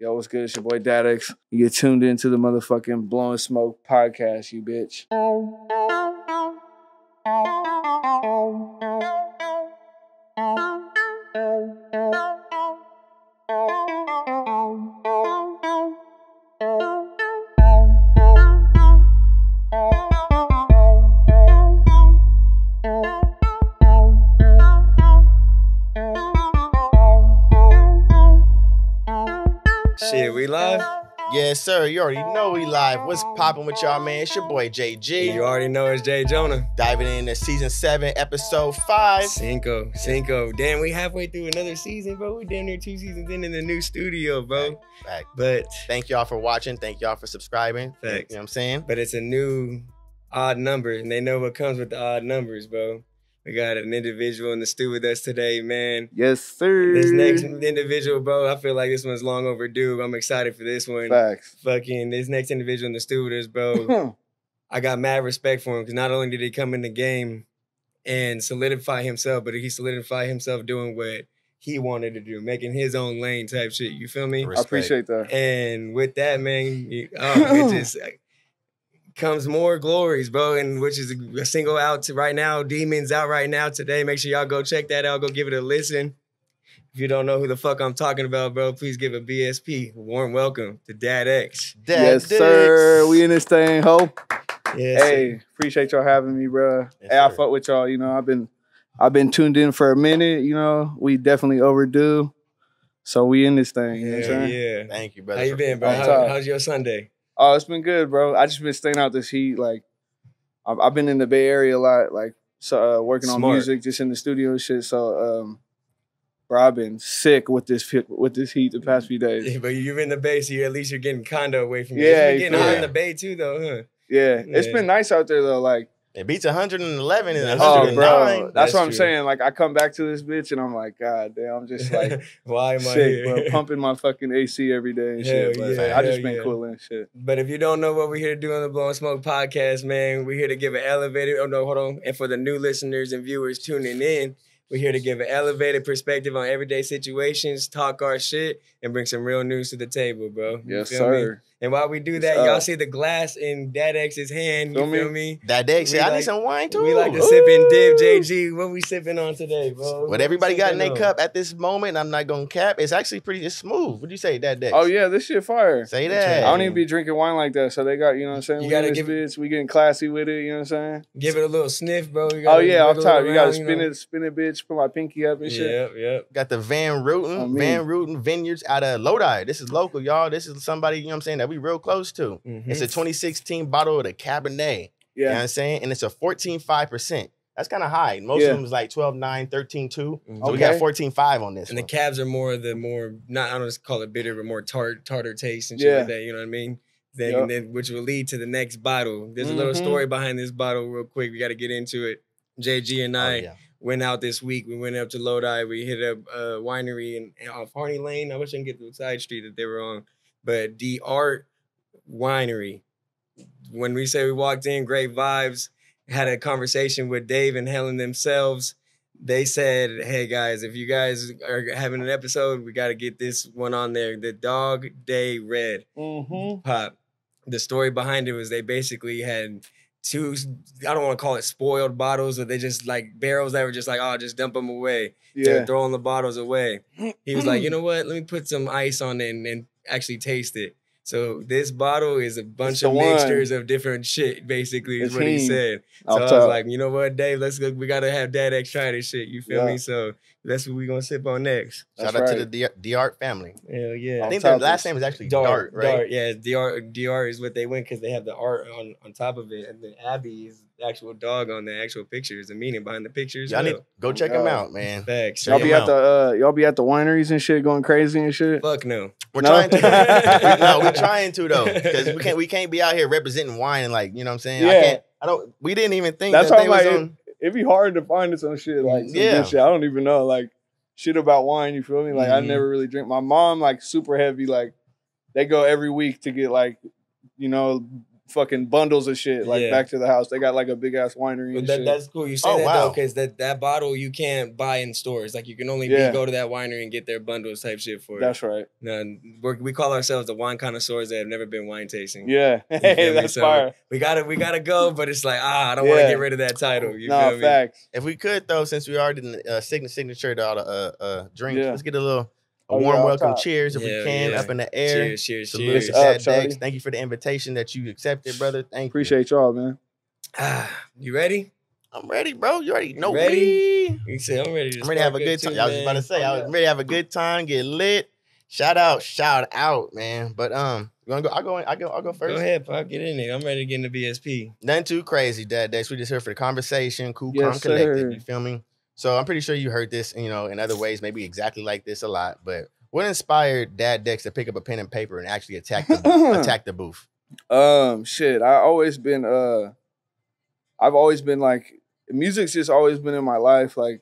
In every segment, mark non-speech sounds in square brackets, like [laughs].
Yo, what's good? It's your boy Daddex. You get tuned into the motherfucking Blowin Smoke podcast, you bitch. Live. What's oh, popping with y'all, man? It's your boy JG. You already know it's J'Jonah. Diving into season seven, episode five. Cinco, Cinco. Damn, we halfway through another season, bro. We damn near two seasons in in the new studio, bro. Fact. But Thank y'all for watching. Thank y'all for subscribing. You know what I'm saying? but it's a new odd number, and they know what comes with the odd numbers, bro. We got an individual in the stew with us today, man. Yes, sir. This next individual, bro, I feel like this one's long overdue. I'm excited for this one. facts. Fucking this next individual in the stew with us, bro. [laughs] I got mad respect for him because not only did he come in the game and solidify himself, but he solidified himself doing what he wanted to do, making his own lane type shit. You feel me? I appreciate that. And with that, man, you- oh, it just [laughs] comes more glories, bro. And which is a single out to right now, Demons out right now today. Make sure y'all go check that out. Go give it a listen. If you don't know who the fuck I'm talking about, bro, please give a BSP warm welcome to Daddex. Dad yes, Dicks. sir. We in this thing, ho. Yes, Hey, appreciate y'all having me, bro. Yes, hey, I sir. fuck with y'all. You know, I've been, I've been tuned in for a minute. You know, we definitely overdue. So we in this thing. You know what I'm yeah, yeah. Thank you, brother. How you been, bro? How, how's your Sunday? Oh, it's been good, bro. I just been staying out this heat. Like, I've, I've been in the Bay Area a lot, like, so uh, working on music, just in the studio and shit. So, um, bro, I've been sick with this with this heat the past few days. Yeah, but you're in the bay, so you at least you're getting condo away from you. Yeah, It's been getting you hot feel in the bay too, though, huh? Yeah, it's been nice out there though. Like, It beats 111 and That's oh, 109. bro, that's, That's what I'm true. saying. Like, I come back to this bitch and I'm like, God damn, I'm just like [laughs] Why am I sick, here? bro. Pumping my fucking AC every day and Hell shit. But yeah, I just been yeah. cooling and shit. But if you don't know what we're here to do on the Blowin Smoke podcast, man, we're here to give an elevated. Oh no, hold on. And for the new listeners and viewers tuning in, we're here to give an elevated perspective on everyday situations, talk our shit, and bring some real news to the table, bro. You Yes, feel me? Sir. And while we do that, sir. y'all see the glass in Daddex's hand. You Feel feel me? me? That day, We say, I like- need some wine too. We like to Ooh. sip and dip, JG. What we sipping on today, bro? What we everybody got in sipping their cup at this moment, I'm not gonna cap. It's actually pretty it's smooth. What do you say, that day? Oh yeah, this shit fire. Say that. I don't even be drinking wine like that. So they got, you know what I'm saying? You we gotta give bitch, we getting classy with it, you know what I'm saying? Give it a little sniff, bro. Oh yeah, off wiggle top. You gotta around, spin it, spin it, bitch. Put my pinky up and shit. Yep, yep. Got the Van Ruiten, Van Ruiten Vineyards out of Lodi. This is local, y'all. This is somebody, you know what I'm saying, that we real close to. Mhm. It's a 2016 bottle of the Cabernet. You know what Yeah. I'm saying? And it's a 14.5%. That's kind of high. Most Yeah. of them is like 12.9, 13.2. So we Okay. got 14.5 on this And the one. cabs are more of the more not I don't just call it bitter, but more tart tartar taste and shit Yeah. like that. You know what I mean? Then, Yup. then which will lead to the next bottle. There's a little Mhm. story behind this bottle, real quick. We got to get into it. JG and Oh, I yeah. went out this week. We went up to Lodi. We hit a, a winery in, off Harney Lane. I wish I could get the side street that they were on, but the Art Winery. When we say we walked in, great vibes. Had a conversation with Dave and Helen themselves. They said, "Hey guys, if you guys are having an episode, we got to get this one on there. The Dog Day Red Mm-hmm. pop. The story behind it was they basically had two. I don't want to call it spoiled bottles, but they just like barrels that were just like, oh, just dump them away. They're Yeah. throwing the bottles away. He was like, [clears throat] you know what? Let me put some ice on it and, and actually taste it. So this bottle is a bunch of one. mixtures of different shit. Basically, is It's what he said. So Off I was top. like, you know what, Dave? Let's go. We gotta have Daddex try this shit. You feel Yeah. me? So that's what we gonna sip on next. Shout That's out right. to the D- Art family. Hell yeah. I Off think their last name is actually Dart, Dart, right? Dart, yeah, DR, DR is what they went because they have the art on, on top of it, and then Abby is the actual dog on the actual pictures, the meaning behind the pictures. Y'all need go check them out, man. Facts. Check Y'all be at out. the uh, y'all be at the wineries and shit, going crazy and shit. Fuck no. We're No? trying to. no, we're [laughs] trying to though, because we can't. We can't be out here representing wine and like you know what I'm saying. I Yeah. can't. I don't. We didn't even think That's that why they I'm was like, on. It'd be hard to find some shit like some Yeah. good shit. I don't even know like shit about wine. You feel me? Like I Mhm. never really drink. My mom like super heavy. Like they go every week to get like you know fucking bundles of shit like Yeah. back to the house. They got like a big ass winery But and that, shit. that's cool. You say Oh, that wow. though, because that, that bottle you can't buy in stores. Like you can only Yeah. be, go to that winery and get their bundles type shit for it. That's right. it. No, we're, we call ourselves the wine connoisseurs that have never been wine tasting. Yeah. [laughs] Hey, that's So, fire. We gotta we gotta go, but it's like ah, I don't want to get rid of that title. You no feel me? facts. If we could though, since we already did uh, signature signature to all the uh, uh, drinks, Yeah. let's get a little a Oh, yeah, warm welcome. top. Cheers if Yeah, we can yeah. up in the air. Cheers, cheers, Salute cheers. Up, Dex. Thank you for the invitation that you accepted, brother. Thank you. Appreciate y'all, man. Ah, you ready? I'm ready, bro. You already know Ready? me. You say I'm ready. To I'm ready to have a good time. too, I was just about to man. say, I was yeah. ready to have a good time, get lit. Shout out, shout out, man. But um, you wanna go? I'll go. I go. I'll go first. Go ahead, Pop. Get in there. I'm ready to get into BSP. Nothing too crazy, Daddex. We just here for the conversation, cool, Yes, calm, collected. sir. You feel me? So I'm pretty sure you heard this, you know, in other ways, maybe exactly like this a lot. But what inspired Daddex to pick up a pen and paper and actually attack the [laughs] attack the booth? Um, shit. I always been uh, I've always been like, music's just always been in my life. Like,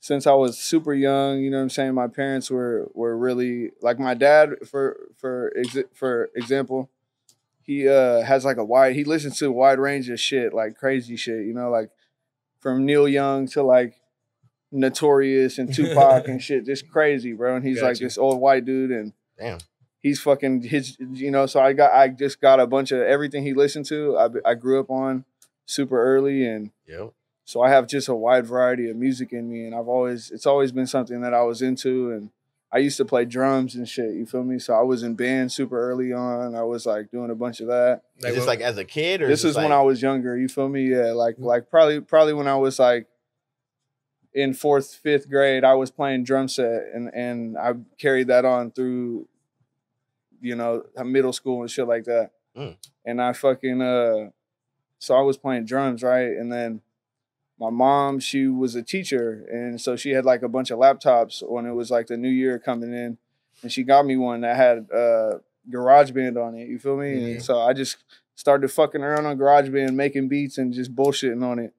since I was super young, you know what I'm saying. My parents were were really like my dad for for ex- for example, he uh has like a wide he listens to a wide range of shit like crazy shit. You know, like from Neil Young to like Notorious and Tupac and shit, just crazy, bro. And he's Got like you. this old white dude and Damn. he's fucking his you know so i got i just got a bunch of everything he listened to i, I grew up on super early and yeah. so i have just a wide variety of music in me and i've always it's always been something that i was into and i used to play drums and shit you feel me so i was in band super early on i was like doing a bunch of that. this what- like as a kid or this is when i was younger you feel me yeah like hmm. like probably probably when i was like in fourth fifth grade i was playing drum set and and i carried that on through you know middle school and shit like that. Mm. and i fucking uh so i was playing drums right? And then my mom she was a teacher and so she had like a bunch of laptops when it was like the new year coming in and she got me one that had uh GarageBand on it you feel me? And so i just started fucking around on GarageBand, making beats and just bullshitting on it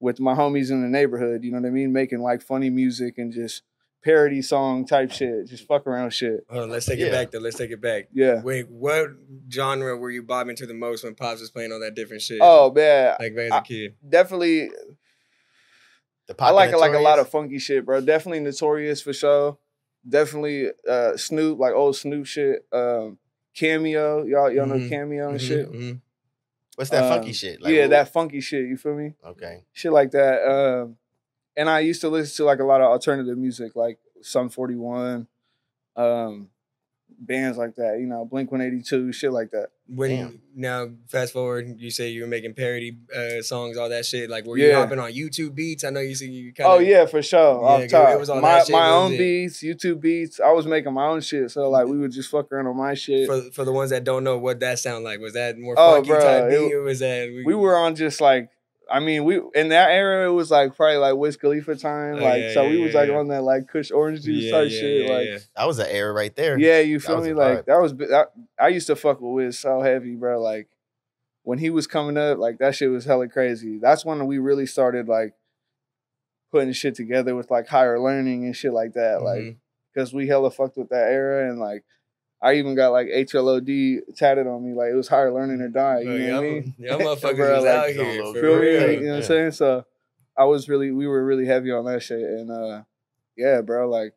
with my homies in the neighborhood. You know what I mean? Making like funny music and just parody song type shit, just fuck around shit. Hold on, let's take Yeah. it back though. Let's take it back. Yeah. Wait, what genre were you bobbing to the most when Pops was playing all that different shit? Oh man, like back as I- a kid. definitely. The I like like a lot of funky shit, bro. Definitely Notorious for sure. Definitely uh Snoop, like old Snoop shit. Um, Cameo, y'all y'all know Mhm. Cameo and Mhm, shit. mhm. What's that funky Um, shit? yeah, what- that funky shit. You feel me? Okay. shit like that. Um, and I used to listen to like a lot of alternative music, like Sum Forty One, um, bands like that. You know, Blink One Eighty Two, shit like that. When Damn. now fast forward, you say you were making parody uh, songs, all that shit. Like, were you Yeah. hopping on YouTube beats? I know you see you kind of. oh yeah, for sure. Yeah, Off it was all my shit, my own was it? beats, YouTube beats. I was making my own shit, so like we would just fuck around on my shit. For for the ones that don't know what that sound like, was that more Oh, funky type it- beat, or was that we were on just like. I mean, we in that era it was like probably like Wiz Khalifa time, Oh, like yeah, so yeah, we was like yeah. on that like Kush Orange Juice Yeah, type yeah, shit, yeah, like yeah. That was an era right there. Yeah, you feel me? Like vibe. that was that, I used to fuck with Wiz so heavy, bro. Like when he was coming up, like that shit was hella crazy. That's when we really started like putting shit together with like higher learning and shit like that. Like Mhm. because we hella fucked with that era and like I even got like HLOD tatted on me, like it was higher learning or die. You Bro, know what I mean? y'all [laughs] motherfuckers Bro, was like, out some here. little For Feel me? real. You know what I'm Yeah. saying? So I was really, we were really heavy on that shit, and uh, yeah, bro. Like,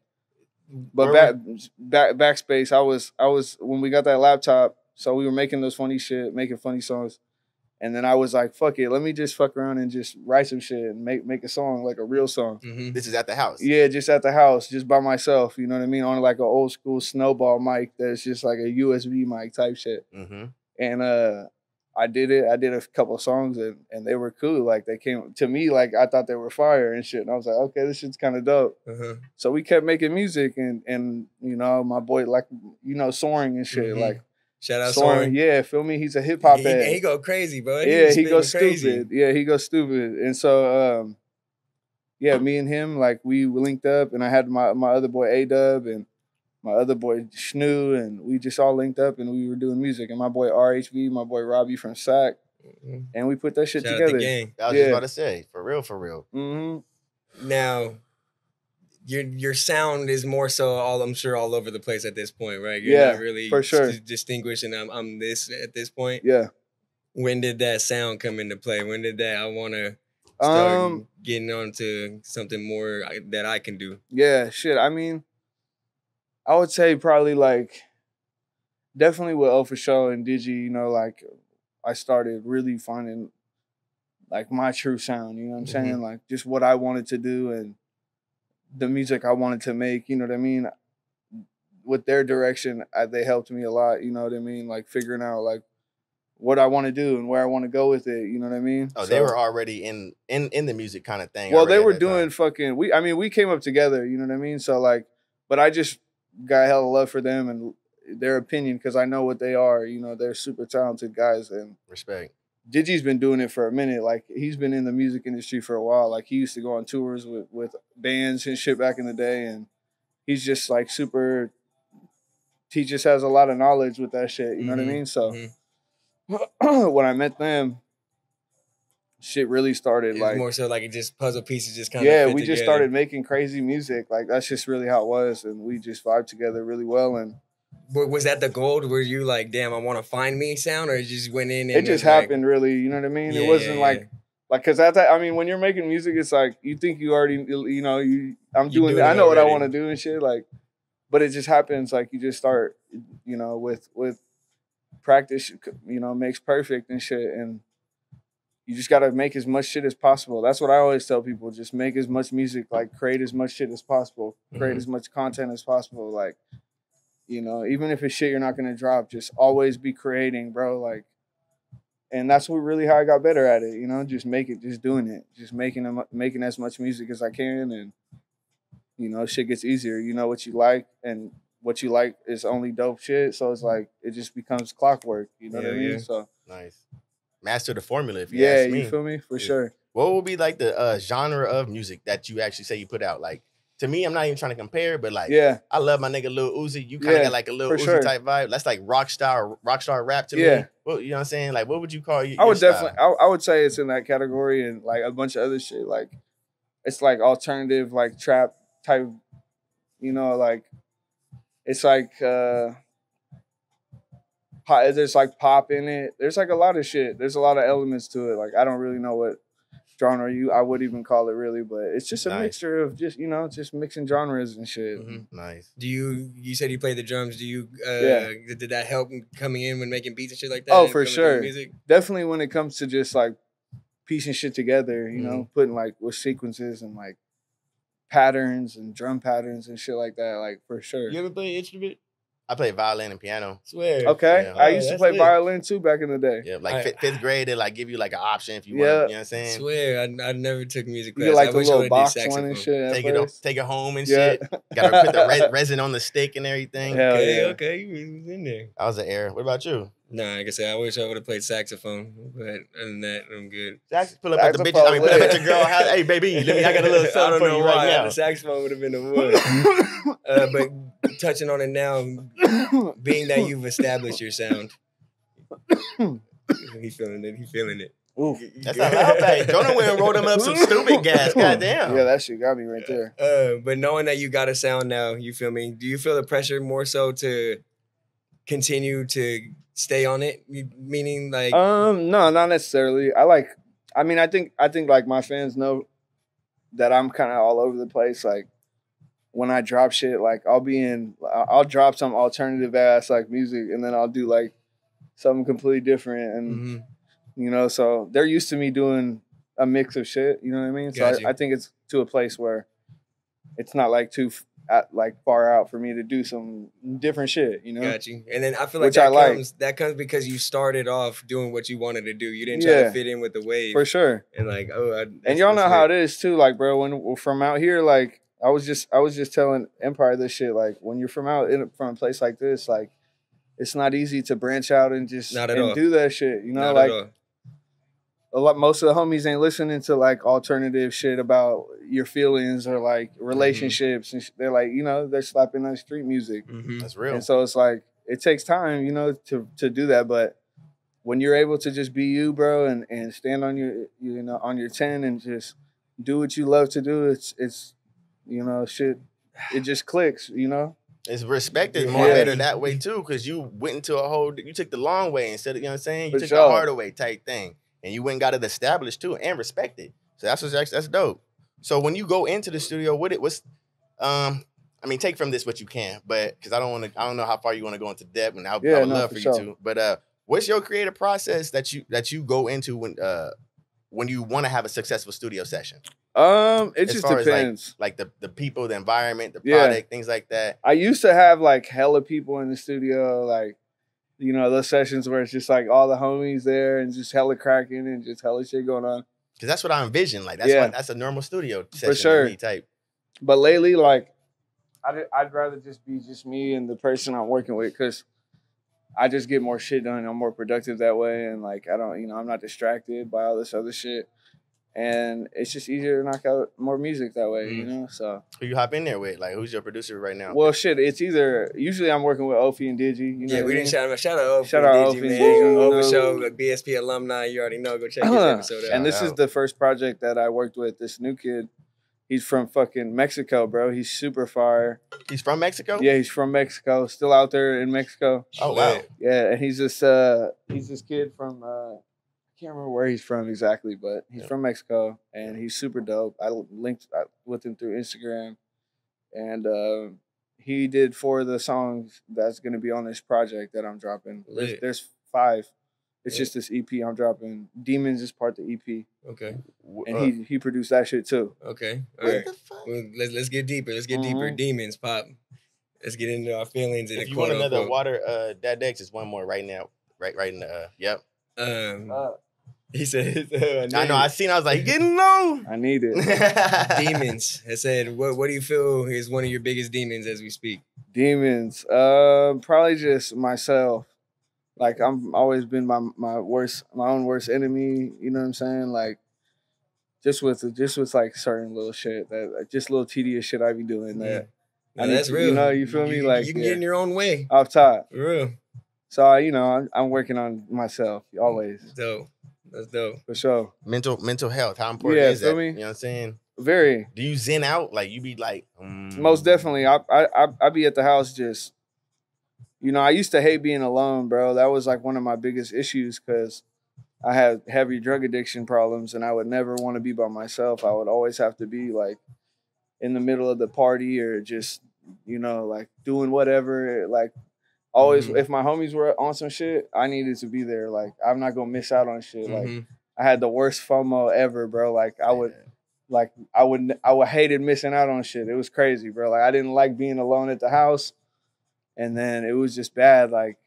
but Where back, back, backspace. I was, I was when we got that laptop. So we were making those funny shit, making funny songs, and then I was like, "Fuck it, let me just fuck around and just write some shit and make make a song like a real song." Mhm. This is at the house. Yeah, just at the house, just by myself. You know what I mean? On like an old school snowball mic that's just like a USB mic type shit Mm-hmm. and uh I did it. I did a couple of songs and, and they were cool. Like they came to me like I thought they were fire and shit. And I was like, okay, this shit's kind of dope. Uh-huh. So we kept making music and and you know my boy like you know Soren and shit Mhm. like Shout out soaring. Soren. Yeah, feel me? He's a hip hop He, head. he go crazy, bro. yeah, he spitting goes crazy. stupid. Yeah, he goes stupid. And so um yeah, me and him like we linked up and I had my my other boy A Dub and my other boy Schnoo and we just all linked up and we were doing music and my boy RHV, my boy Robbie from SAC Mhm. and we put that shit Shout out the together. gang. I was Yeah. just about to say, for real, for real. Mm-hmm. Now, your your sound is more so all I'm sure all over the place at this point, right? You're Yeah, not really for sure. distinguishing. I'm I'm this at this point. Yeah. when did that sound come into play? When did that I want to start Um, getting on to something more that I can do? yeah, shit. I mean, I would say probably like definitely with O for Show and Digi. You know, like I started really finding like my true sound. You know what I'm Mhm. saying? Like just what I wanted to do and the music I wanted to make. You know what I mean? With their direction, I, they helped me a lot. You know what I mean? Like figuring out like what I want to do and where I want to go with it. You know what I mean? Oh, they were already in in in the music kind of thing. well, they were doing time. fucking. We, I mean, we came up together. You know what I mean? So like, but I just got a hell hella love for them and their opinion because I know what they are. You know, they're super talented guys, and respect. Digi's been doing it for a minute. Like he's been in the music industry for a while. Like he used to go on tours with with bands and shit back in the day, and he's just like super. He just has a lot of knowledge with that shit. You know Mhm, what I mean? So mhm. [clears throat] when I met them, shit really started like more so like it just puzzle pieces just kind of yeah, we just started making crazy music. Like that's just really how it was, and we just vibed together really well. And Was that the gold? Were you like, damn, I want to find me sound, or it just went in? And it just was like- happened, really. You know what I mean? Yeah, it wasn't yeah, like yeah. like because at that, I mean, when you're making music, it's like you think you already, you know, you I'm You doing, doing I know what I want to do and shit. Like, but it just happens. Like you just start, you know, with with practice, you know, makes perfect and shit, and you just gotta make as much shit as possible. That's what I always tell people: just make as much music, like create as much shit as possible, create Mhm. as much content as possible. Like, you know, even if it's shit you're not gonna drop, just always be creating, bro. Like, and that's what really how I got better at it. You know, just make it, just doing it, just making them, making as much music as I can, and you know, shit gets easier. You know what you like, and what you like is only dope shit. So it's like it just becomes clockwork. You know what I mean? yeah. So Nice. Master the formula, if you yeah, ask me. you feel me for Yeah. sure. What would be like the uh, genre of music that you actually say you put out? Like to me, I'm not even trying to compare, but like Yeah, I love my nigga Lil Uzi. You kind of Yeah, got like a Lil for Uzi sure. type vibe. That's like rock star, rock star rap to me. Well, you know what I'm saying? Like, what would you call? y- I would definitely, I, I would say it's in that category, and like a bunch of other shit. Like it's like alternative, like trap type. You know, like it's like uh pop, there's like pop in it. There's like a lot of shit. There's a lot of elements to it. Like I don't really know what genre you I would even call it really, but it's just a Nice. mixture of just you know just mixing genres and shit. Mhm. Nice. Do you? You said you play the drums. Do you? Uh, Yeah. Did did that help coming in when making beats and shit like that? Oh, for coming through the sure. Music. Definitely when it comes to just like piecing shit together, you know, Mm-hmm. putting like with sequences and like patterns and drum patterns and shit like that, like for sure. You ever play instrument? I play violin and piano. Swear. Okay, Yeah. I Oh, used to play lit. violin too back in the day. Yeah, like I- fifth, fifth grade, they like give you like an option if you Yeah. want. You know what I'm saying? Swear, I, I never took music You class. get like I the wish I little would've box one and shit. at Take it, take it home and Yeah. shit. Gotta put the [laughs] re- resin on the stick and everything. Hell Okay, yeah. okay, you was in there. I was an era. What about you? Nah, like I said, I wish I would have played saxophone, but other than that, I'm good. Sax- pull up at the bitches. I mean, pull up at your girl house. Hey, baby, let me. I got a little [laughs] I something don't for know you why. right now. The saxophone would have been the one. uh, but touching on it now, being that you've established your sound, he feeling it. He feeling it. Oof. That's not loud thing. Jonah went and rolled him up some stupid gas. [laughs] Goddamn. Yeah, that shit got me right there. Uh, but knowing that you got a sound now, you feel me? Do you feel the pressure more so to continue to stay on it? Meaning, like, Um, no, not necessarily. I like. I mean, I think I think like my fans know that I'm kind of all over the place. Like when I drop shit, like I'll be in, I'll drop some alternative ass like music, and then I'll do like something completely different, and mhm. you know, so they're used to me doing a mix of shit. You know what I mean? So I, I think it's to a place where it's not like too at, like far out for me to do some different shit. You know? Got you. And then I feel like Which that I like. comes that comes because you started off doing what you wanted to do. You didn't try to fit in with the wave. For sure. And like, oh, I, and y'all know how it is too like bro when from out here like i was just i was just telling empire this shit like when you're from out in, from a place like this like it's not easy to branch out and just and all. do that shit you know Not like at all. A lot most of the homies ain't listening to like alternative shit about your feelings or like Mm-hmm. relationships and sh- they're like you know they're slapping on street music Mhm. That's real. and so it's like it takes time, you know, to to do that. But when you're able to just be you, bro, and and stand on your you know on your ten and just do what you love to do, it's it's you know shit. It just clicks, you know. It's respected more Yeah. better that way too, because you went into a whole. You took the long way instead of you know what I'm saying. You For took sure. the harder way type thing, and you went and got it established too and respected. So that's what's that's dope. So when you go into the studio, what it what's um. I mean, take from this what you can, but because I don't want to, I don't know how far you want to go into depth, and I, I would no, love for you to. But uh, what's your creative process that you that you go into when uh when you want to have a successful studio session? Um, it As just as, like, depends. Like the the people, the environment, the Yeah. product, things like that. I used to have like hella people in the studio, like you know those sessions where it's just like all the homies there and just hella cracking and just hella shit going on. Cause that's what I envision. Like that's Yeah. what that's a normal studio session sure. me type. But lately, like I'd I'd rather just be just me and the person I'm working with because I just get more shit done. I'm more productive that way, and like I don't, you know, I'm not distracted by all this other shit. And it's just easier to knock out more music that way, you Mm. know. So, Who you hop in there with? Like who's your producer right now? well, shit. It's either usually I'm working with Ophi and Digi. You know Yeah, we I didn't mean? shout out. Shout out Ophir. Shout out Digi, Ophir, man. Digi, Over show, like BSP alumni. You already know. Go check his episode out. and this is the first project that I worked with. This new kid, he's from fucking Mexico, bro. He's super fire. He's from Mexico. Yeah, he's from Mexico. Still out there in Mexico. Oh wow. Yeah, and he's this uh he's this kid from uh I can't remember where he's from exactly, but he's Yeah. from Mexico and he's super dope. I linked with him through Instagram, and uh, he did four of the songs that's gonna be on this project that I'm dropping. There's, there's five. It's Yeah. just this EP I'm dropping. Demons is part of the EP, Okay. And uh, he he produced that shit too. Okay. All what right. the fuck? Well, let's let's get deeper. Let's get deeper. Mhm. Demons pop. Let's get into our feelings and If the you quote want another unquote. water, uh, that Dex is one more right now. Right, right in the. Uh, yep. Um, Uh, [laughs] he said, uh, I know. I seen. I was like, getting low. I need it. [laughs] demons. I said, what what do you feel is one of your biggest demons as we speak? Demons. Uh, probably just myself. Like I'm always been my my worst, my own worst enemy. You know what I'm saying? Like, just with just with like certain little shit that just little tedious shit I be doing that No, I that's to- real. you know, you feel me? You, Like, you can yeah. get in your own way. off top. For real. So I, you know, I'm, I'm working on myself always Dope. That's dope. for sure. mental mental health. How important Yeah, is feel that? me? You know what I'm saying? Very Do you zen out? Like you be like, most mm, definitely. I I I, I be at the house just. You know, I used to hate being alone, bro. That was like one of my biggest issues because I had heavy drug addiction problems and I would never want to be by myself. I would always have to be like in the middle of the party or just, you know, like doing whatever. Like always Mhm. if my homies were on some shit, I needed to be there. Like I'm not gonna miss out on shit. Like Mhm. I had the worst FOMO ever, bro. Like I would like I would I would hated missing out on shit. It was crazy, bro. Like I didn't like being alone at the house. And then it was just bad. Like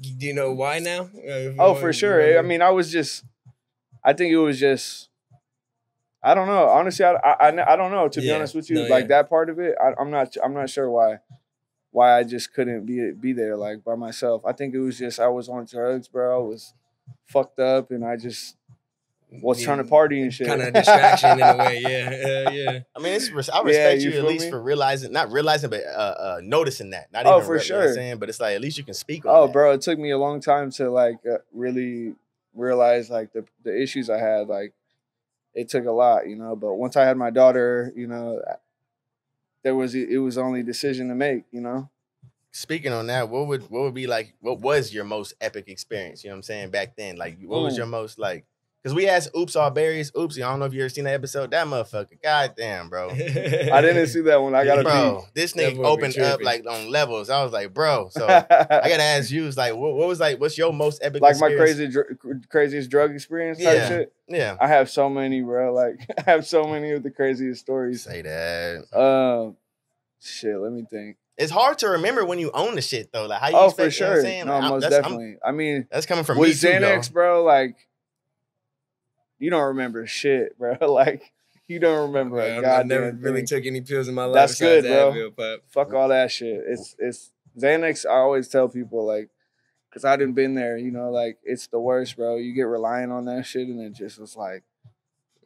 Do you know why now? Uh, Oh, for sure. I mean, I was just, I think it was just, I don't know. Honestly, I, I, I- I don't know. To be Yeah. honest with you, No, like yeah. that part of it, I, I'm not, I'm not sure why, why I just couldn't be be there like by myself. I think it was just I was on drugs, bro. I was fucked up, and I just was trying to party and shit. Kind of distraction in a way. [laughs] Yeah. Uh, yeah. I mean, it's res- I Yeah, respect you you, at least me? for realizing, not realizing, but uh, uh noticing that. Not Oh, even for re- you know what I'm sure. saying, but it's like at least you can speak on. Oh, that. bro, it took me a long time to like uh, really realize like the the issues I had. Like, it took a lot, you know. But once I had my daughter, you know, there was it was only decision to make, you know. Speaking on that, what would what would be like? What was your most epic experience? You know what I'm saying back then. Like, what was your most like? Because we asked Oops All Berries. Oops, I don't know if you ever seen that episode. That motherfucker, goddamn, bro. [laughs] I didn't see that one. I gotta bro, this That nigga opened up like on levels. I was like, bro. So I gotta [laughs] ask you, it's like, what, what was like? What's your most epic? like my crazy, dr- craziest drug experience type Yeah. shit. Yeah, I have so many, bro. Like [laughs] I have so many of the craziest stories. say that. Um, shit. Let me think. It's hard to remember when you own the shit though. Like how you Oh, expect, for you know what I'm sure. saying? No, Like, most that's, I'm- definitely. I mean, that's coming from with me too, Xanax, though. bro, like you don't remember shit, [laughs] bro. like you don't remember Bro, a I've- I've goddamn never really took any pills in my life. That's good, bro. Advil, Pop. Fuck all that shit. It's it's Xanax. I always tell people like, cause I didn't been there. You know, like it's the worst, bro. You get relying on that shit, and it just is like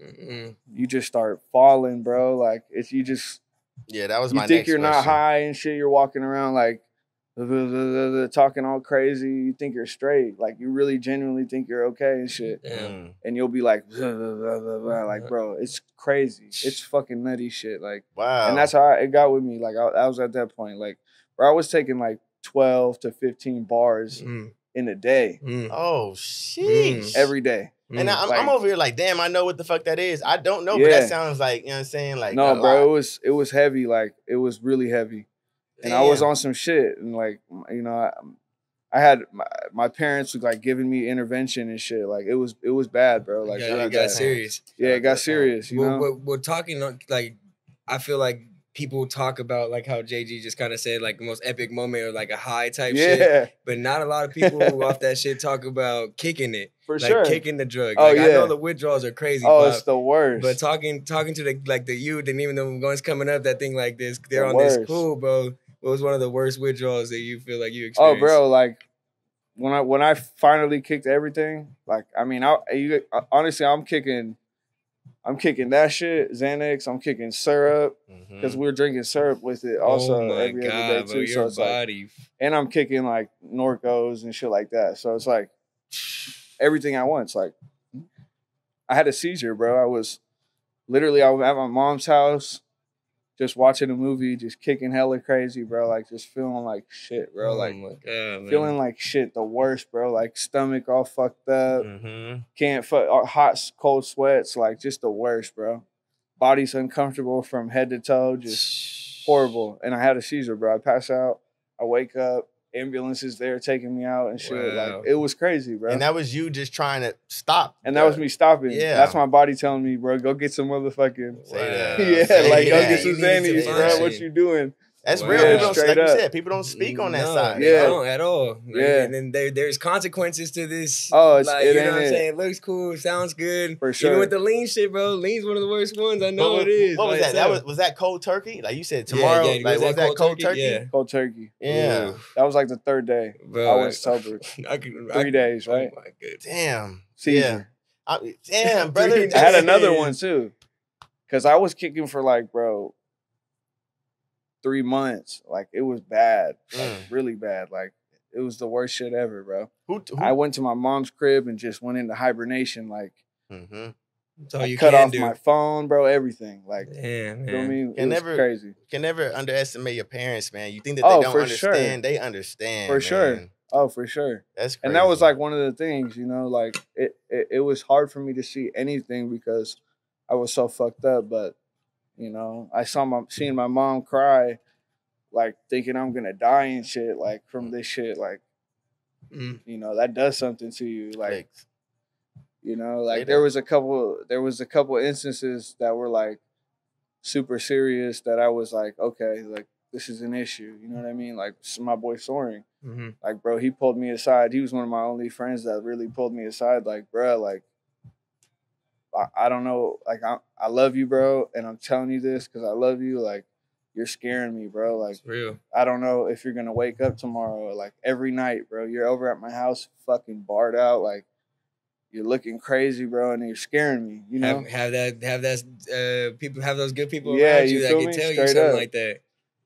Mm-mm. you just start falling, bro. Like it's you just Yeah, that was you my think next you're not high and shit. You're walking around like. Talking all crazy, you think you're straight, like you really genuinely think you're okay and shit. Damn. Mm. and you'll be like, "Blah, blah, blah, blah, blah," like, bro, it's crazy. It's fucking nutty shit. Like, Wow. and that's how I, it got with me. Like, I, I was at that point. Like, where I was taking like twelve to fifteen bars Mm, in a day, mm, Oh sheesh. every day. and mm. I, I'm, like- I'm over here like, damn, I know what the fuck that is. I don't know, but that sounds like you know what I'm saying. Like no, a bro, it was it was heavy. Like it was really heavy, and I was on some shit, and like you know, I, I had my, my parents was like giving me intervention and shit. Like it was it was bad, bro. Like yeah, it got serious. Yeah, it got serious. You know, we're, we're talking like I feel like people talk about like how JG just kind of said like the most epic moment or like a high type shit, yeah, but not a lot of people who [laughs] off that shit talk about kicking it, for like sure. kicking the drug. Oh, Like I know yeah. the withdrawals are crazy, oh, Pop, it's the worst. but talking talking to the like the youth and even the ones coming up that thing like this, they're The on this cool, bro. What was one of the worst withdrawals that you feel like you oh, experienced? oh, bro, like when I when I finally kicked everything, like I mean, I you, honestly, I'm kicking. I'm kicking that shit, Xanax. I'm kicking syrup mm-hmm. because we are drinking syrup with it oh also oh my every god, other day bro, too. your So it's like, and I'm kicking like Norcos and shit like that. So it's like everything at once. Like I had a seizure, bro. I was literally I was at my mom's house, just watching a movie, just kicking hella crazy, bro. Like just feeling like shit, bro. oh like my god, feeling like shit, the worst, bro. Like stomach all fucked up, Mhm. can't fu- uh, hot cold sweats, like just the worst, bro. Body's uncomfortable from head to toe, just horrible. And I had a seizure, bro. I pass out. I wake up. Ambulances there taking me out and shit. Wow. Like it was crazy, bro. And that was you just trying to stop. And that was me stopping. Yeah. That's my body telling me, bro, go get some motherfucking. That. [laughs] yeah, Say like go that. get some Xannies, bro. What you doing? That's Wow. real. Yeah, People don't, straight like you said, people don't speak on that No, side. they Yeah. don't at all. Like, Yeah. and then there, there's consequences to this. Oh, it's- like, it you know what I'm saying? It looks cool, sounds good. For sure. Even with the lean shit, bro. Lean's one of the worst ones. I know What, it is. what was by that? That was was that cold turkey? Like you said tomorrow. yeah, like was that cold turkey? Yeah. Cold turkey. Yeah. Ooh, That was like the third day. bro, I was sober. [laughs] I could, Three days, right? Oh my goodness. Damn. Seizure. I, damn, [laughs] brother. I had another one too. Cause I was kicking for like, bro, three months. Like it was bad. Like, Mm. really bad. Like it was the worst shit ever, bro. Who, who, I went to my mom's crib and just went into hibernation. Like Mhm. That's all I you cut can off do. my phone, bro. Everything. Like Damn, you know what I man. mean? It Can was never- crazy. can never underestimate your parents, man. You think that Oh, they don't for sure. understand? They understand. For sure. Oh, for sure. That's crazy. And that was like one of the things, you know, like it, it, it was hard for me to see anything because I was so fucked up. But, you know, I saw my seeing my mom cry, like thinking I'm gonna die and shit, like from this shit, like, Mm. you know, that does something to you. Like, Thanks. you know, like there was a couple there was a couple instances that were like super serious that I was like, okay, like this is an issue. You know what I mean? Like this is my boy Soren Mhm. like bro he pulled me aside he was one of my only friends that really pulled me aside like bro like i, I don't know like I, I love you bro and i'm telling you this because i love you like you're scaring me bro like i don't know if you're gonna wake up tomorrow like every night bro you're over at my house fucking barred out like you're looking crazy bro and you're scaring me you know Have, have that, have that, uh, people, have those good people Yeah, around you, you that can me? tell you something up. like that.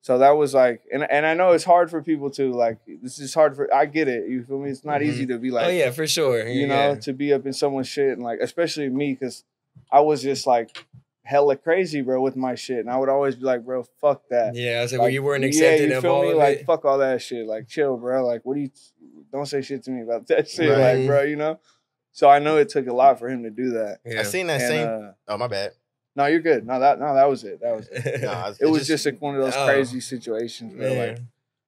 So that was like and, and i know it's hard for people to like this is hard for i get it you feel me it's not Mhm. easy to be like oh yeah, for sure. you yeah. know, to be up in someone's shit and like, especially me, because I was just like hella crazy, bro, with my shit, and I would always be like, bro, fuck that. Yeah, I was like, Like, well, you weren't accepted yeah, accepting you of feel all me? of Like, it. fuck all that shit. Like, chill, bro. Like, what do you? Don't say shit to me about [laughs] that shit, Right. like, bro. You know. So I know it took a lot for him to do that. Yeah. I seen that And, same. uh, oh my bad. No, you're good. No, that no, that was it. That was. [laughs] It, No, I- it was just, like one of those Oh. crazy situations, bro. Man. Like,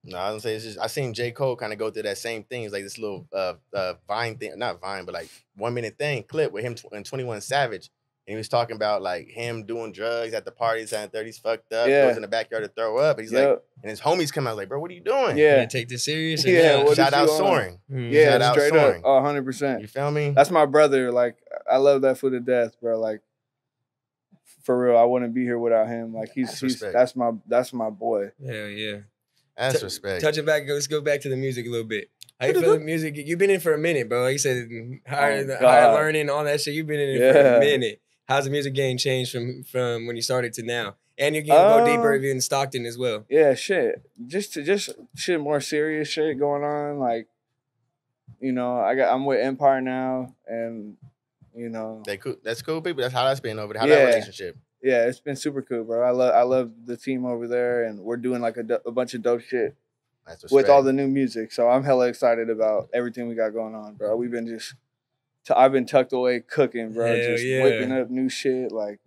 No, I don't say it's just I seen J. Cole kind of go through that same thing. It's like this little uh uh Vine thing, not Vine, but like one minute thing clip with him tw- and 21 Savage. And he was talking about like him doing drugs at the party, saying 30's fucked up, Yeah. goes in the backyard to throw up. And he's like, and his homies come out like, bro, what are you doing? Yeah, gonna take this serious? or Yeah, not? Shout out? Soren. Mm. yeah, Shout out straight Soren. up, hundred percent. You feel me? That's my brother. Like I love that foot to death, bro. Like for real, I wouldn't be here without him. Like he's That's he's that's my that's my boy. Yeah, yeah. That's T- respect. Touching back, let's go back to the music a little bit. How you feel the music? You've been in for a minute, bro. Like you said, higher, Oh, higher learning, all that shit. You've been in it for a minute. How's the music game changed from from when you started to now? And you're getting go deeper Uh, even in Stockton as well. Yeah, shit. Just to just shit more serious shit going on. Like, you know, I got I'm with Empire now, and you know, They cool. That's cool, people. That's how that's been over there. How Yeah. that relationship. yeah, it's been super cool, bro. I love I love the team over there, and we're doing like a, do- a bunch of dope shit That's with all the new music. So I'm hella excited about everything we got going on, bro. Mm-hmm. We've been just, t- I've been tucked away cooking, bro. Hell just yeah. whipping up new shit. Like,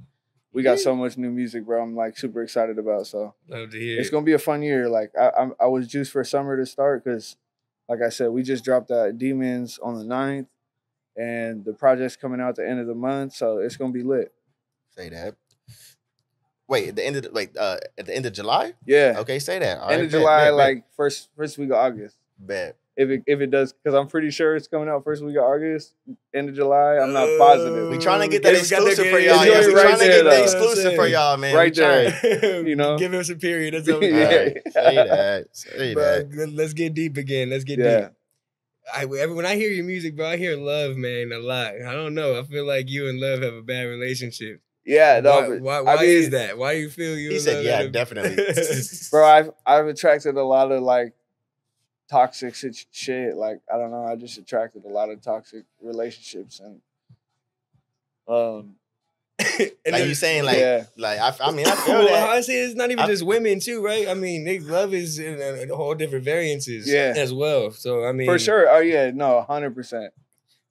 we got so much new music, bro. I'm like super excited about. So Love to hear. it's gonna be a fun year. Like, I I'm, I was juiced for summer to start because, like I said, we just dropped that Demons on the 9th, and the project's coming out at the end of the month. So it's gonna be lit. say that. Wait, at the end of the, wait, uh, at the end of July? Yeah. Okay, say that. All End right, of bet, July, bet, bet, like first first week of August. bet. If it if it does, because I'm pretty sure it's coming out first week of August, end of July. I'm not positive. We trying to get that we got to exclusive for y'all. Enjoy Yeah, we right trying to get the exclusive for y'all, man. Right there. [laughs] [laughs] you know? give us a period. That's [laughs] all we Yeah. got. Alright, say that. Say Bro, that. let- let's get deep again. Let's get Yeah. deep. I when I hear your music, bro, I hear love, man, a lot. I don't know. I feel like you and love have a bad relationship. Yeah, no, why but, why, I mean, is that? Why do you feel you? He and said, Love "Yeah, have definitely." [laughs] bro, I've I've attracted a lot of like toxic shit, shit. Like I don't know, I just attracted a lot of toxic relationships and um And [laughs] Like then- you saying, like, yeah, like I, I mean, I [laughs] feel well, that. I say it's not even I- just women too, right? I mean, they, love is in a, a whole different variances, Yeah. as well. So I mean, for sure. Oh yeah, no, hundred percent.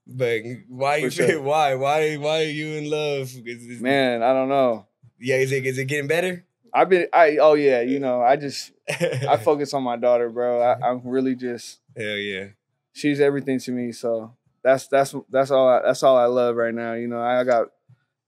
But why you [laughs] sure. why why why are you in love? Is, is, Man, I don't know. yeah, is it is it getting better? I've been I oh yeah, you know, I just I focus on my daughter, bro. I, I'm really just Hell yeah. she's everything to me. So that's that's that's all I, that's all I love right now. You know, I got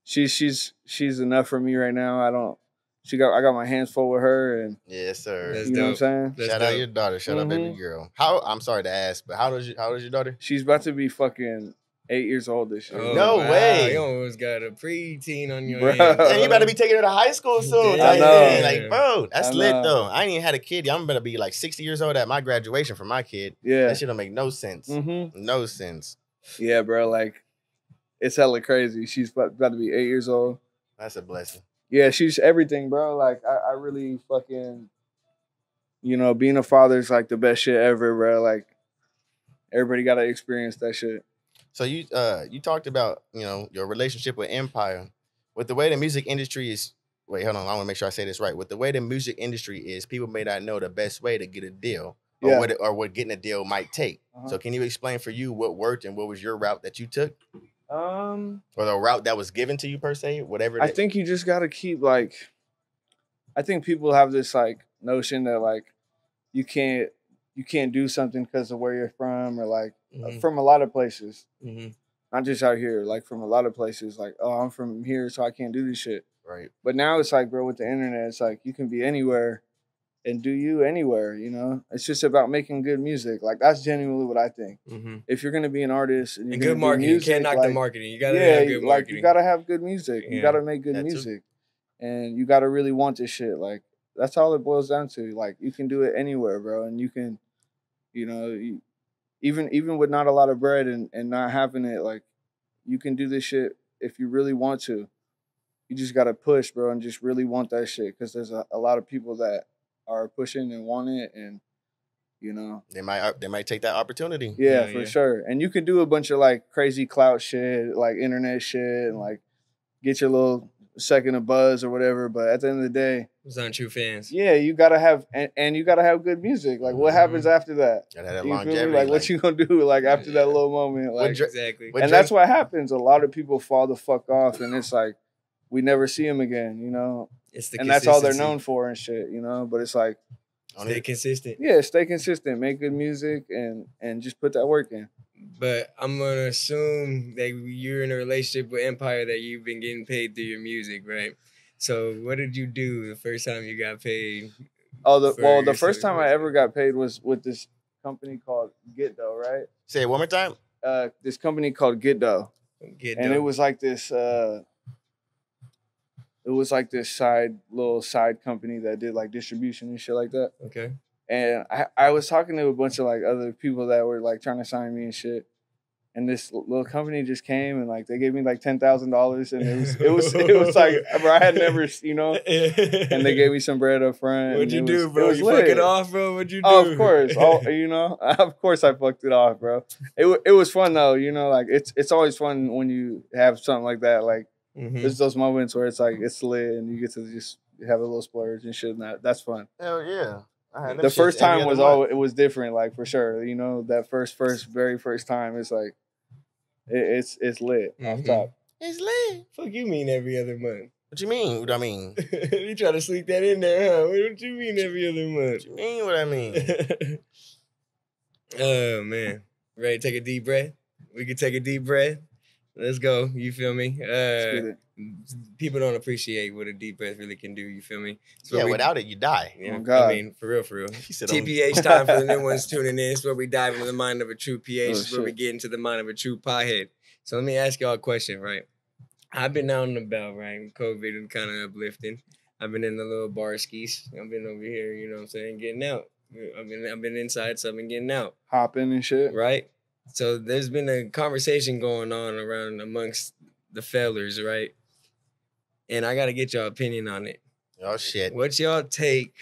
she's she's she's enough for me right now. I don't she got I got my hands full with her and Yes, sir. That's you know what I'm saying? That's Shout out your daughter. Shout out baby Mhm. girl. How? I'm sorry to ask, but how does you, how old is your daughter? She's about to be fucking eight years old this year. Oh, No wow. way. You almost got a preteen on your Bro. hands. And you better be taking her to high school [laughs] soon. I Like, know. Like, bro, that's I lit though. I ain't even had a kid. yet. I'm gonna be like 60 years old at my graduation for my kid. Yeah. That shit don't make no sense. Mm-hmm. No sense. Yeah, bro. Like it's hella crazy. She's about, to be eight years old. That's a blessing. Yeah, she's everything, bro. Like I, I really fucking you know, being a father is like the best shit ever, bro. Like everybody gotta experience that shit. So you uh you talked about, you know, your relationship with Empire. With the way the music industry is wait, hold on, I want to make sure I say this right. With the way the music industry is, people may not know the best way to get a deal or Yeah. what it, or what getting a deal might take. Uh-huh. So can you explain for you what worked and what was your route that you took? Um Or the route that was given to you per se, whatever I think you just gotta keep like I think people have this like notion that like you can't you can't do something because of where you're from or like Mhm, from a lot of places. mhm. Not just out here, like from a lot of places, like, oh, I'm from here, so I can't do this shit. right. But now it's like, bro, with the internet, it's like you can be anywhere and do you anywhere, you know? It's just about making good music. Like that's genuinely what I think. Mhm. If you're gonna be an artist and, you're And good marketing. music, you can't knock like, the marketing. You gotta yeah, have good like marketing. you gotta have good music. You gotta make good that too. music, and you gotta really want this shit. Like that's all it boils down to. Like you can do it anywhere, bro, and you can, you know, you, even even with not a lot of bread and and not having it, like you can do this shit if you really want to. You just gotta push, bro, and just really want that shit. Because there's a, a lot of people that are pushing and want it, and you know, They might uh, they might take that opportunity. yeah, Yeah, for yeah. sure. And you can do a bunch of like crazy clout shit, like internet shit, and like get your little second of buzz or whatever. But at the end of the day, It's not true fans. yeah, you gotta have and, and you gotta have good music. Like, what happens after that? Gotta that You longevity. Like, what you gonna do? Like after that little moment, like, dr- exactly. what and Drake- that's what happens. A lot of people fall the fuck off, and it's like we never see them again, you know. It's the And that's all they're known for and shit, you know. But it's like, Stay it- consistent. yeah, stay consistent, make good music, and and just put that work in. But I'm gonna assume that you're in a relationship with Empire that you've been getting paid through your music, right? So what did you do the first time you got paid? Oh, the well, the first time I ever got paid was with this company called Get Gitdo, right? Say it one more time. Uh, this company called Gitdo, Get and it was like this. Uh, it was like this side little side company that did like distribution and shit like that. okay. And I, I was talking to a bunch of like other people that were like trying to sign me and shit. And this little company just came and like they gave me like ten thousand dollars and it was it was it was like [laughs] bro I had never you know and they gave me some bread up front. What'd you do, bro? was You fuck it off, bro? What'd you do? Oh, of course. [laughs] Oh, you know, [laughs] of course I fucked it off, bro. It it was fun though. You know, like it's it's always fun when you have something like that. Like Mhm. there's those moments where it's like it's lit and you get to just have a little splurge and shit. And that that's fun. Hell yeah. I had them the first time was all it was different, like for sure. You know, that first, first, very first time, it's like it, it's it's lit Mhm. off top. It's lit. Fuck you mean every other month? What you mean? What I mean? [laughs] You try to sneak that in there, huh? What you mean every other month? you mean? What I mean? [laughs] oh man. Ready to take a deep breath? We can take a deep breath. Let's go. You feel me? Uh, people don't appreciate what a deep breath really can do. You feel me? It's what Yeah, we- without it, you die. Yeah, Oh, God. I mean, for real, for real. [laughs] He said, TPH [laughs] time for the new ones tuning in. It's where we dive into the mind of a true PH. Oh, it's where we get into the mind of a true piehead. So let me ask y'all a question, right? I've been out and about, right? COVID and kind of uplifting. I've been in the little bar skis. I've been over here, you know what I'm saying, getting out. I've been I've been inside, so I've been getting out, Hopping and shit. right? So there's been a conversation going on around amongst the fellers, right? And I gotta get your opinion on it. Oh shit. What's y'all take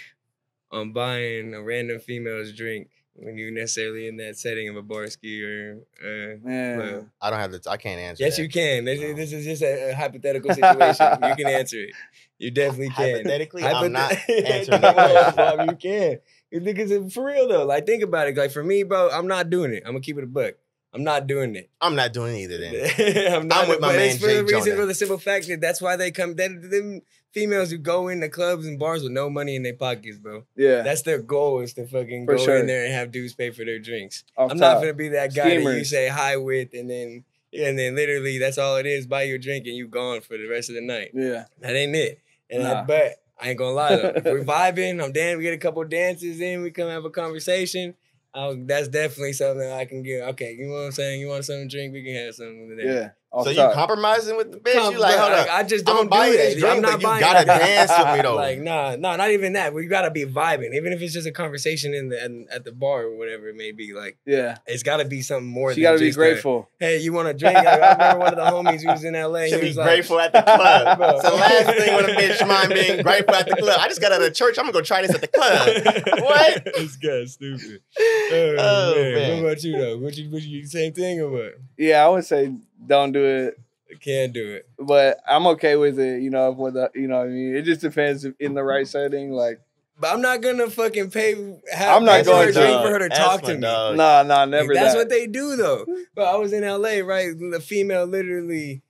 on buying a random female's drink when you're necessarily in that setting of a bar ski or uh Man, club? I don't have the. I can't answer. Yes, that. you can. This, is, this is just a, a hypothetical situation. you can answer it. You definitely can. Hypothetically, I'm not Hypothet- [laughs] answering Come that on, question. Bob, you can. Because for real though. Like think about it. Like for me, bro, I'm not doing it. I'm gonna keep it a buck. I'm not doing it. I'm not doing either. Then [laughs] I'm not with my but man it's for Jay the reason Jonah. for the simple fact that that's why they come. That them females who go into clubs and bars with no money in their pockets, bro. yeah. That's their goal is to fucking For go sure. in there and have dudes pay for their drinks. off I'm top. not gonna be that guy that you say hi with and then and then literally that's all it is. Buy your drink and you gone for the rest of the night. Yeah. That ain't it. And I Nah. but I ain't gonna lie we're vibing, I'm dan we get a couple dances in, we come have a conversation. I'll, that's definitely something I can get. Okay, you know what I'm saying? You want something to drink? We can have something today. Yeah. Off so you top. compromising with the bitch? Come, you like, hold like, up. I just I'ma don't buy do you that. this drink, I'm but not you buying gotta [laughs] dance with me, though. Like, nah, nah, not even that. We gotta be vibing, even if it's just a conversation in the in, at the bar or whatever it may be. Like, yeah. it's gotta be something more. She than got to be just a, grateful. hey, you want a drink? I, I remember one of the homies who was in LA. Should he be was like, grateful at the [laughs] club. Bro. It's the last thing with a bitch mind being grateful at the club. I just got out of church. I'm gonna go try this at the club. [laughs] What? this guy's stupid. Oh, Oh, man. man. What about you though? What you, what you same thing or what? Yeah, I would say don't do it, can't do it. but I'm okay with it. You know, for the, you know, what I mean, it just depends if in the right setting. Like, But I'm not gonna fucking pay. Have, I'm not pay for her going to. drink for her to That's talk to me. dog. nah, nah, Like, never that's that. what they do though. But I was in LA, right? The female literally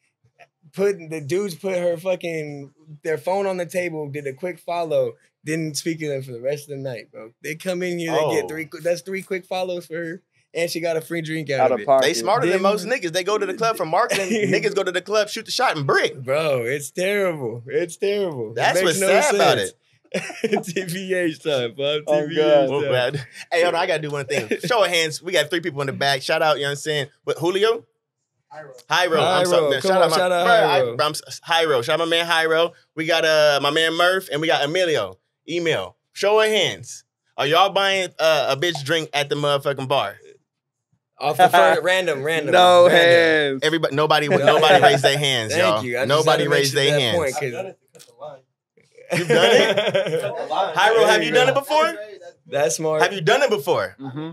put the dudes put her fucking their phone on the table, did a quick follow, didn't speak to them for the rest of the night, bro. They come in here, they Oh. get three. That's three quick follows for her, and she got a free drink out, out of of it. They smarter than most niggas. They go to the club for marketing. [laughs] niggas go to the club, shoot the shot, and brick. Bro, it's terrible. It's terrible. That's makes what's sad about it. [laughs] TVH time, Bob. Oh, TVH God. Oh, time. bad. Hey, hold on, I gotta do one thing. Show of hands. We got three people in the back. Shout out, you know what I'm saying? What Hyro? Hyro. I'm Hyro. sorry. man. Shout on, out my shout out bro, I- Hyro. I'm s- Hyro. Shout out my man Hyro. We got uh my man Murph and we got Emilio. Email. Show of hands. Are y'all buying uh, a bitch drink at the motherfucking bar? Off the first, [laughs] random, random. no random. hands. Everybody, nobody, [laughs] nobody raised their hands, Thank y'all. you. I Nobody had to make raised their hands. point, 'cause- I've done it to cut the line. You've done it? [laughs] Hyro, have you you done it before? That's smart. Have you done it before? hmm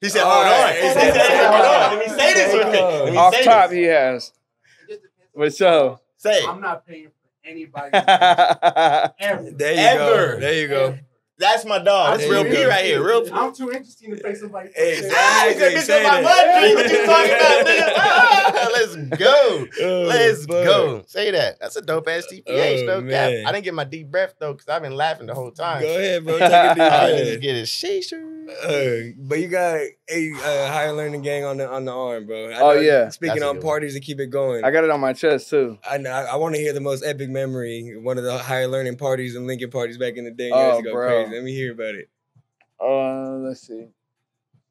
He said, hold right. on. He He said, said, hold hold on. on. Let me say this real quick. Let me Off top, this. he has. It just But so, Say it. I'm not paying for anybody ever. There you Ever. go. There you go. That's my dog. That's real you P right here. Real P. I'm too interesting to pay somebody. for Exactly. Ah, he said, bitch, my that. blood. What you talking about, nigga? Ah, let's go. [laughs] Oh, Let's fuck. go. Say that. That's a dope ass TPH, Oh, though. Cap. man. I didn't get my deep breath though, because I've been laughing the whole time. Go ahead, bro. [laughs] Take a deep breath. let's get it. Sheesh. Uh, but you got a uh, higher learning gang on the on the arm, bro. I Oh, yeah. Speaking on good one. parties to keep it going, I got it on my chest too. I know, I, want to hear the most epic memory. One of the higher learning parties and Lincoln parties back in the day. You guys Oh, bro. crazy. Let me hear about it. Uh, let's see.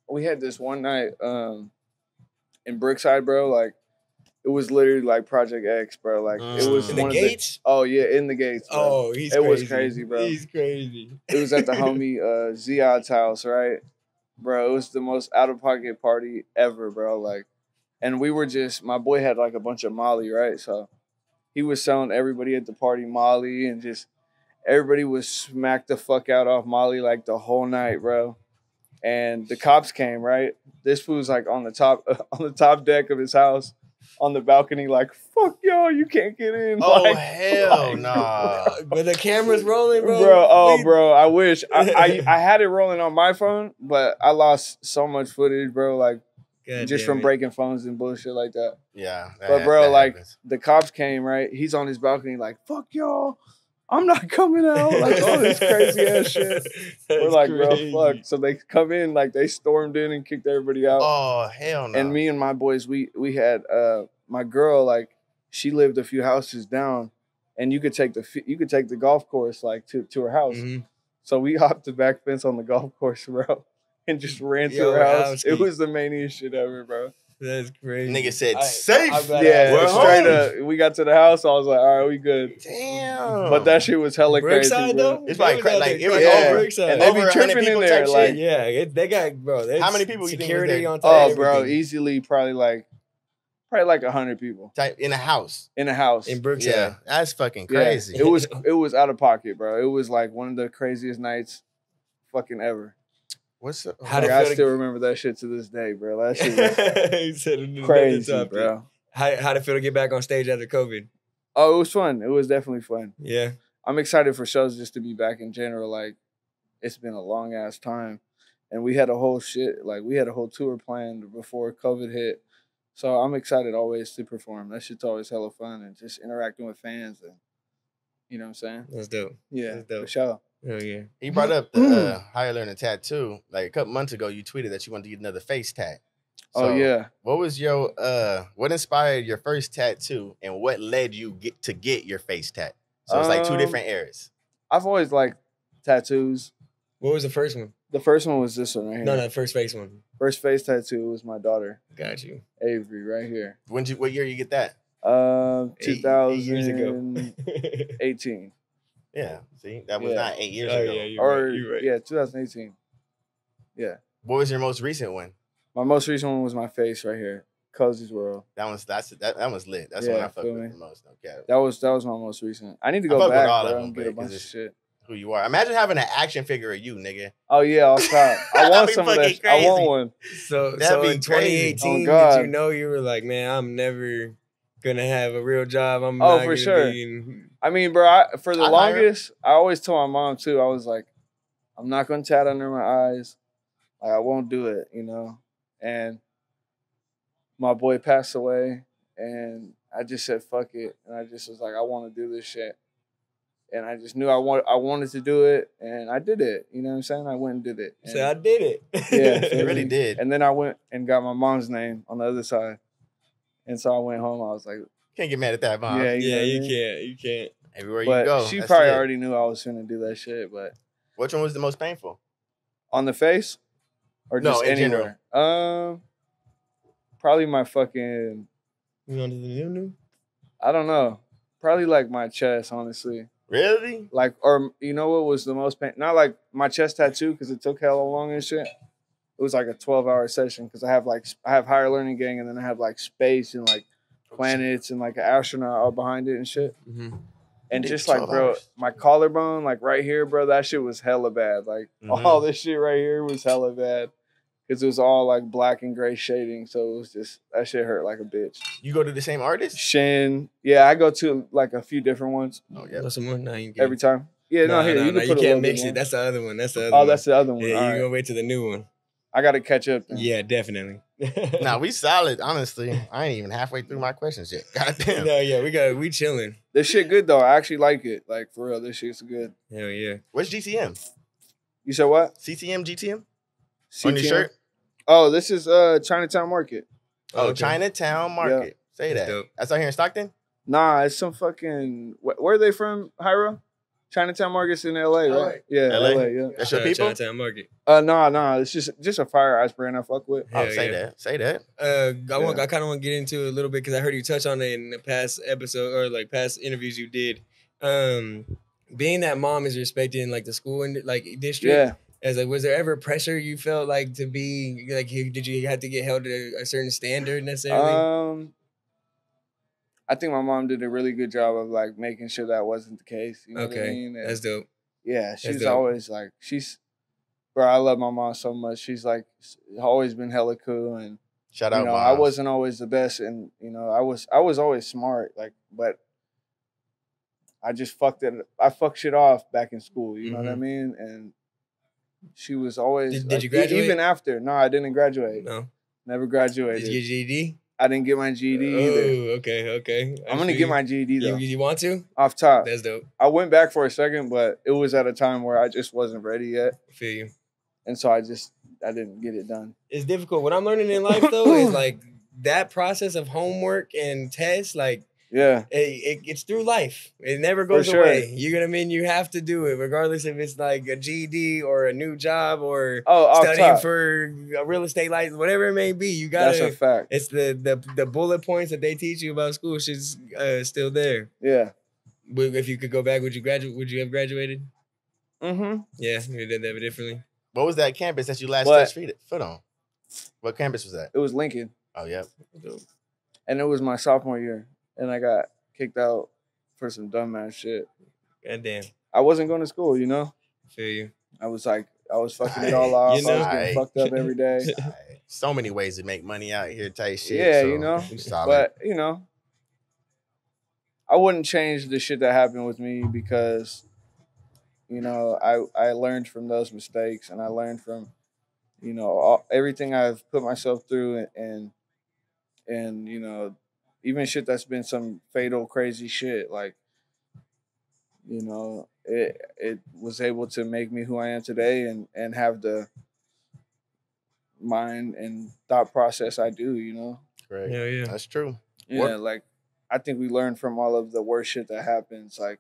We had this one night um in Brookside, bro. Like it was literally like Project X, bro. Like it was. In the one gates? the. Oh yeah, in the gates. Bro. Oh, he's It crazy. was crazy, bro. He's crazy. It was at the [laughs] homie uh Ziad's house, right? Bro, it was the most out of pocket party ever, bro. Like, and we were just my boy had like a bunch of Molly, right? So he was selling everybody at the party Molly and just everybody was smacked the fuck out off Molly like the whole night, bro. And the cops came, right? This fool's like on the top [laughs] on the top deck of his house, on the balcony, like "fuck y'all, you can't get in." [laughs] Oh like, hell like, nah. [laughs] But the camera's rolling, bro. bro. oh, We- bro. I wish I, I I had it rolling on my phone, but I lost so much footage, bro. Like God just from it. breaking phones and bullshit like that. Yeah. that But bro, like happens. the cops came, right? He's on his balcony, like "fuck y'all." I'm not coming out. Like all this crazy ass shit. We're like, crazy. bro, fuck. So they come in, like they stormed in and kicked everybody out. Oh hell no. and me and my boys we we had uh my girl like she lived a few houses down and you could take the you could take the golf course like to to her house Mhm. so we [laughs] hopped the back fence on the golf course bro and just ran to her house it was the maniest shit ever bro That's crazy. Nigga said I- safe. I bet yeah We're straight home. up we got to the house i was like all right we good Damn. but that shit was hella crazy bro. though. It's probably They cra- was like, it was crazy. over- Brookside. and they over be tripping in people there like shit? yeah, it, they got bro. How many people you think was security there? on oh, top? oh bro easily probably like probably like a hundred people Type in a house. in a house in Brookside. Yeah, that's fucking Yeah, crazy. it was [laughs] it was out of pocket, bro. It was like one of the craziest nights fucking ever. What's up? How did I still remember that shit to this day, bro. That shit was [laughs] he said another crazy, bro. How how did it feel to get back on stage after COVID? Oh, it was fun. It was definitely fun. Yeah. I'm excited for shows just to be back in general. Like, it's been a long ass time, and we had a whole shit. Like, we had a whole tour planned before COVID hit. So I'm excited always to perform. That shit's always hella fun and just interacting with fans and, you know what I'm saying? That's dope. Yeah, That's for dope. sure. Oh yeah. He brought up the uh, higher learning tattoo. Like a couple months ago, you tweeted that you wanted to get another face tat. oh So, yeah. What was your uh? What inspired your first tattoo, and what led you get to get your face tat? So it's like two Um, different eras. I've always liked tattoos. What was the first one? The first one was this one right here. No, no, first face one. First face tattoo was my daughter, Got you. Avery, right here. When you what year you get that? Um, Eight- eight years ago. 2018. [laughs] Yeah. See, that was Yeah. not eight years Oh, ago. yeah, you're or right. You're right. yeah, 2018. Yeah. What was your most recent one? My most recent one was my face right here. Cozy's World. That one's that's that, that was lit. That's the one Yeah, I fuck feel with me? the most. Okay. That was that was my most recent. I need to I go fuck with back, all of bro, them, and but get a 'cause bunch of it's- shit. Who you are? Imagine having an action figure of you, nigga. Oh yeah, I'll stop. [laughs] I That'd want be some of that. fucking sh- I want crazy. one. So That'd so be in crazy. 2018, Oh, did God. you know you were like, man, I'm never gonna have a real job. I'm Oh, not for gonna sure. be in- I mean, bro, I, for the him. longest, I always told my mom too. I was like, I'm not gonna tat under my eyes. Like, I won't do it, you know. And my boy passed away, and I just said fuck it, and I just was like, I want to do this shit. And I just knew I want I wanted to do it, and I did it. You know what I'm saying? I went and did it. So I did it. Yeah, [laughs] You really did. and then I went and got my mom's name on the other side. And so I went home. I was like, Can't get mad at that, mom. yeah, you yeah, you mean? can't. You can't. Everywhere But you go. she probably it. already knew I was gonna do that shit. But Which one was the most painful? on the face, or No, just in general. anywhere. Um, probably my fucking. You want to the new new? I don't know. Probably like my chest, honestly. Really? Like, or you know what was the most pain? Not like my chest tattoo because it took hella long and shit. It was like a twelve hour session because I have like I have higher learning gang and then I have like space and like planets and like an astronaut all behind it and shit. Mm-hmm. And just like bro, my collarbone, like right here, bro, that shit was hella bad. Like [laughs] Mhm. all this shit right here was hella bad. Cause it was all like black and gray shading. So it was just that shit hurt like a bitch. You go to the same artist? Shin. Yeah, I go to like a few different ones Oh yeah. What's the one? No, you can't. every time. Yeah, no, here, you can no, you can't mix more. it. That's the other one. That's the other Oh, one. that's the other one. yeah. All You right. gonna wait to the new one? I gotta catch up. then. Yeah, definitely. Nah, [laughs] we solid, honestly. I ain't even halfway through my questions yet. [laughs] Goddamn. no, yeah, we got we chilling. This shit good though. I actually like it. Like for real, this shit's good. Hell yeah. What's GTM? You said what? CTM, GTM? On your CTM? shirt? Oh, this is uh Chinatown Market. Oh, Okay. Chinatown Market. Say that. dope. That's out here in Stockton? Nah, it's some fucking. Where are they from, Hyro? Chinatown Market's in L.A. LA. Right? Yeah, LA? L.A. Yeah. That's your Uh, people? Chinatown Market. Uh, nah, nah. It's just just a fire ice brand I fuck with. Oh, Hell say yeah. that. Say that. Uh, I want. Yeah. I kind of want to get into it a little bit because I heard you touch on it in the past episode or like past interviews you did. Um, being that mom is respected in like the school and like district. Yeah. As like, was there ever pressure you felt like to be like? Did you have to get held to a certain standard necessarily? Um, I think my mom did a really good job of like making sure that wasn't the case. You know what I okay, mean? And, that's dope. yeah, she's dope. always like she's. Bro, I love my mom so much. She's like always been hella cool, and Shout you out, know, I wasn't always the best, and you know, I was I was always smart, like, but I just fucked it. I fucked shit off back in school. You know what I Mhm. mean? And she was always. Did- did you graduate? Even after, no, I didn't graduate. No. Never graduated. Did you get GED? I didn't get my GED oh, either. Oh, okay, okay. I I'm gonna get my GED though. You, you want to? off top. That's dope. I went back for a second, but it was at a time where I just wasn't ready yet, I feel you. and so I just I didn't get it done. It's difficult. What I'm learning in life though is [laughs] like that process of homework and tests, like Yeah, it, it, it's through life. It never goes sure. away. You know what I mean? You have to do it, regardless if it's like a GED or a new job or Oh, off studying top. for a real estate license, whatever it may be. You gotta. a fact. It's the, the the bullet points that they teach you about school shit's uh, still there. Yeah. If you could go back, would you graduate? Would you have graduated? Mm-hmm. Yeah, you did that differently. What was that campus that you last What? touched feet, foot on? What campus was that? It was Lincoln, Oh, yeah. and it was my sophomore year, and I got kicked out for some dumb dumbass shit. God damn. I wasn't going to school, you know. Feel you. I was like, I was fucking it all off. You I was know? getting fucked up every day. [laughs] Alright. So many ways to make money out here, type shit. Yeah, so you know, you solid. But you know, I wouldn't change the shit that happened with me because, you know, I I learned from those mistakes and I learned from, you know, all, everything I've put myself through and, and and you know, even shit that's been some fatal crazy shit like, you know, it it was able to make me who I am today and and have the mind and thought process I do, you know. Correct. Hell yeah. That's true. Yeah, What- like I think we learn from all of the worst shit that happens, like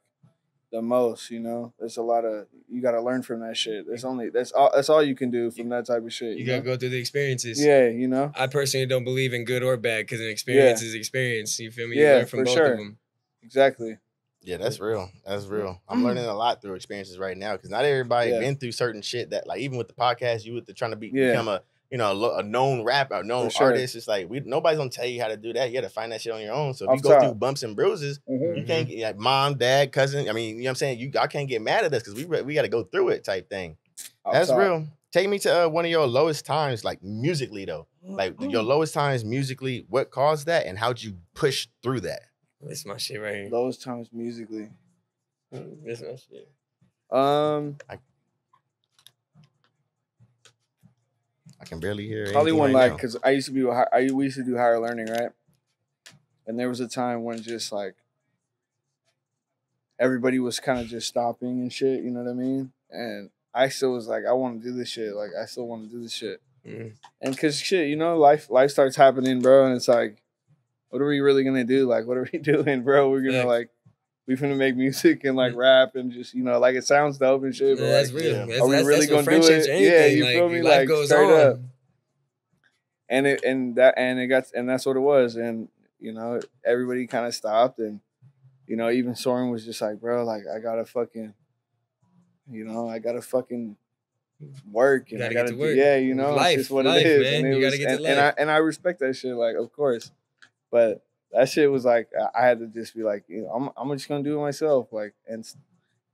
the most. You know, there's a lot of you got to learn from that shit. There's only that's all that's all you can do from that type of shit. You You, gotta know? go through the experiences. Yeah, you know. I personally don't believe in good or bad because an experience is experience. You feel me? You Yeah, learn from for both sure. of them. Exactly. Yeah, that's real. That's real. I'm mm. learning a lot through experiences right now because not everybody Yeah. been through certain shit that, like, even with the podcast, you with the trying to be Yeah. become a you know a, a known rapper, a known sure. artist. It's like we nobody's gonna tell you how to do that. You got to find that shit on your own. So if Off you go top. through bumps and bruises, Mhm. you can't get like mom, dad, cousin. I mean, you know what I'm saying. You I can't get mad at us because we we got to go through it type thing. Off That's top. real. Take me to uh, one of your lowest times, like musically though. Like Mm. your lowest times musically. What caused that, and how'd you push through that? That's my shit right here. Those times musically. That's my shit. Um, I can barely hear. probably one right like because I used to be I we used to do higher learning, right? And there was a time when just like everybody was kind of just stopping and shit. You know what I mean? And I still was like, I want to do this shit. Like I still want to do this shit. Mhm. And cause shit, you know, life life starts happening, bro, and it's like, what are we really gonna do? Like, what are we [laughs] doing, bro? We're gonna Facts. like, we finna make music and like rap and just you know, like it sounds dope and shit. But Yeah, that's like, real. yeah. That's, Are we that's, really that's gonna do it? anything. Yeah, you like, feel me? Life Like, goes straight on. up. and it and that and it got and that's what it was. And you know, everybody kind of stopped, and you know, even Soren was just like, bro, like I gotta fucking, you know, I gotta fucking work and Gotta I gotta to do, work. yeah, you know, it's Life, just what life, it is. man. And it You gotta get to and, and I and I respect that shit, like of course, but that shit was like I- I had to just be like, you know, I'm I'm just gonna do it myself, like, and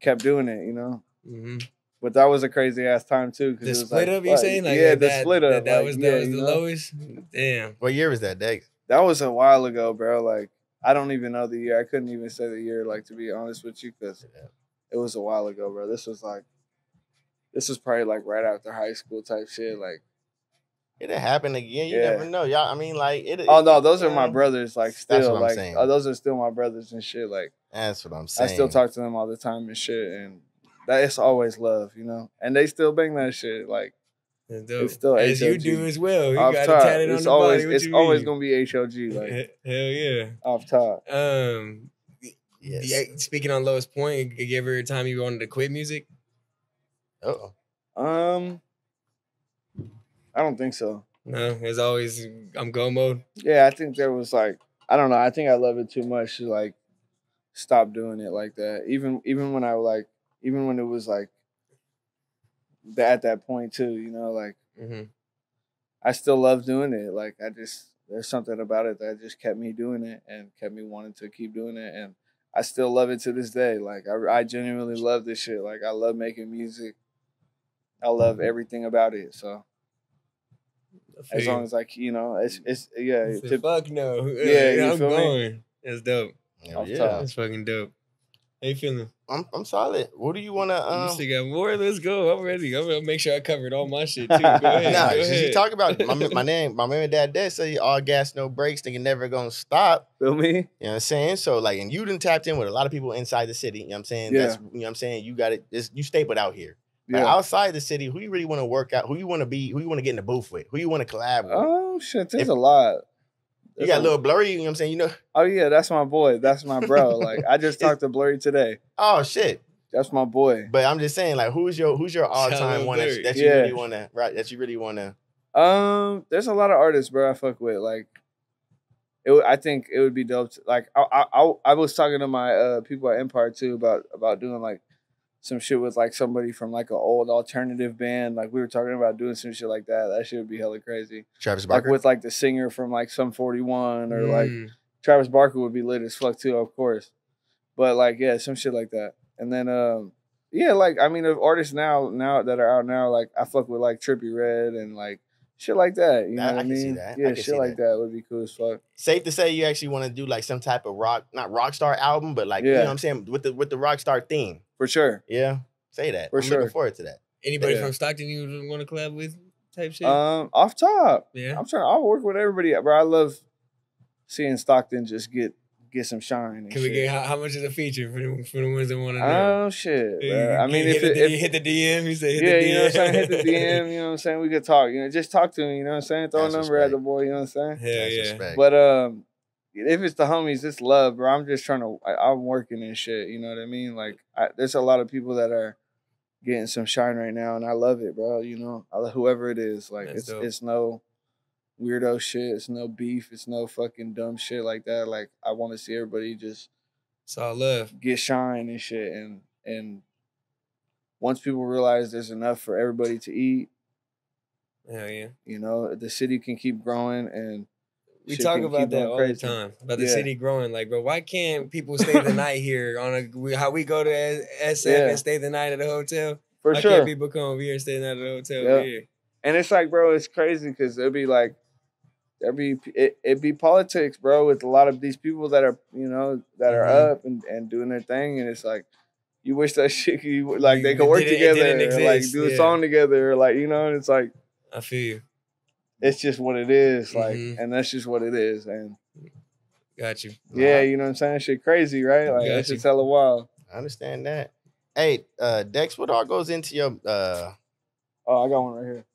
kept doing it, you know. hmm But that was a crazy ass time too. 'cause The it split like, up, you saying? Like yeah, that, the split up. That, that like, was yeah, that was the know? lowest. Damn. What year was that, Dex? That was a while ago, bro. Like I don't even know the year. I couldn't even say the year, like to be honest with you, because it was a while ago, bro. This was like, this was probably like right after high school type shit. Like, It'll happen again. You Yeah. never know, y'all. I mean, like it. oh no, those are my brothers. Like That's still, what I'm like saying. oh, those are still my brothers and shit. Like That's what I'm saying. I still talk to them all the time and shit, and that it's always love, you know. And they still bang that shit. Like That's dope. still As you do as well. You off got top, it tatted on it's the always body. What it's always mean? gonna be HLG. [laughs] Like Hell yeah. off top. Um, Yes. yeah, speaking on lowest point, you ever a time you wanted to quit music? Uh-oh. Um, I don't think so. No, it's always I'm go mode. Yeah, I think there was like I don't know. I think I love it too much to like stop doing it like that. Even even when I like even when it was like that at that point too. You know, like hmm I still love doing it. Like I just there's something about it that just kept me doing it and kept me wanting to keep doing it and I still love it to this day. Like I I genuinely love this shit. Like I love making music. I love everything about it. So as long as like you know, it's it's yeah. He to- fuck no. [laughs] Yeah, you I'm feel me? going. That's dope. Yeah, yeah. top. That's fucking dope. How you feeling? I'm I'm solid. What do you want to you um? still got more? Let's go. I'm ready. I'm gonna make sure I covered all my shit too. Go [laughs] ahead. Nah, go since you talk about my, [laughs] my name, my mom and dad did say all gas, no brakes, nigga never gonna stop. feel me? You know what I'm saying? So like, and you done tapped in with a lot of people inside the city. You know what I'm saying? Yeah. That's you know what I'm saying. You got it. It's, you stapled out here. Like, outside the city, who you really want to work out? Who you want to be? Who you want to get in the booth with? Who you want to collab with? Oh shit, there's If- a lot. you got a little blurry. You know what I'm saying? You know? Oh yeah, that's my boy. That's my bro. [laughs] Like I just talked to Blurry today. Oh shit! That's my boy. But I'm just saying, like, who's your who's your all time one that, Blurry. that you Yeah. really want to right? That you really want to? Um, there's a lot of artists, bro. I fuck with like. It, would- I think it would be dope. To, like I, I, I, I was talking to my uh people at Empire too about about doing like some shit with like somebody from like an old alternative band. Like we were talking about doing some shit like that. That shit would be hella crazy. Travis Barker. Like with like the singer from like Sum 41 or like Mm. Travis Barker would be lit as fuck too, of course. But like, yeah, some shit like that. And then, um, yeah, like I mean, of artists now, now that are out now, like I fuck with like Trippie Redd and like shit like that. You know That- what I I can see mean? that. I Yeah, can shit see like that. would be cool as fuck. Safe to say, you actually want to do like some type of rock, not rock star album, but like you know what I'm saying with the with the rock star theme. For sure. Yeah, say that. For I'm sure. looking forward to that. Anybody Yeah. from Stockton you want to collab with? Type shit. Um, off top, yeah. I'm trying. I'll work with everybody, bro. I love seeing Stockton just get get some shine. And Can we shit. get how, how much is a feature for the, for the ones that want to know? Oh shit, bro. I mean, if, hit, it, the, if hit the DM, you said hit yeah, the DM. you know what I'm saying. Hit the DM. You know what I'm saying. We could talk. You know, just talk to me. You know what I'm saying. Throw That's a number at the boy. You know what I'm saying. Hell That's yeah. respect. But um, if it's the homies, it's love, bro. I'm just trying to. I, I'm working and shit. You know what I mean? Like, I, there's a lot of people that are getting some shine right now, and I love it, bro. You know, I, love whoever it is, like, That's it's dope. it's no weirdo shit. It's no beef. It's no fucking dumb shit like that. Like, I want to see everybody just It's all love. get shine and shit, and and once people realize there's enough for everybody to eat, Hell yeah. you know, the city can keep growing and. We talk about that all crazy. the time about the Yeah. city growing. Like, bro, why can't people stay the [laughs] night here on a we- how we go to SF Yeah. and stay the night at a hotel? For why sure. can't people come over here and stay the night at a hotel? Yeah. Yeah. And it's like, bro, it's crazy because it'd be like, be it it be politics, bro, with a lot of these people that are you know that are Mhm. up and, and doing their thing, and it's like, you wish that [laughs] shit could, you, like they could work together, or, like do a yeah. song together, or like you know, and it's like I feel you. it's just what it is, like, Mhm. and that's just what it is, and Got you. yeah, you know what I'm saying, shit crazy, right? Like Got it's you. just hella wild. I understand that. Hey, uh, Dex, what all goes into your uh? Oh, I got one right here.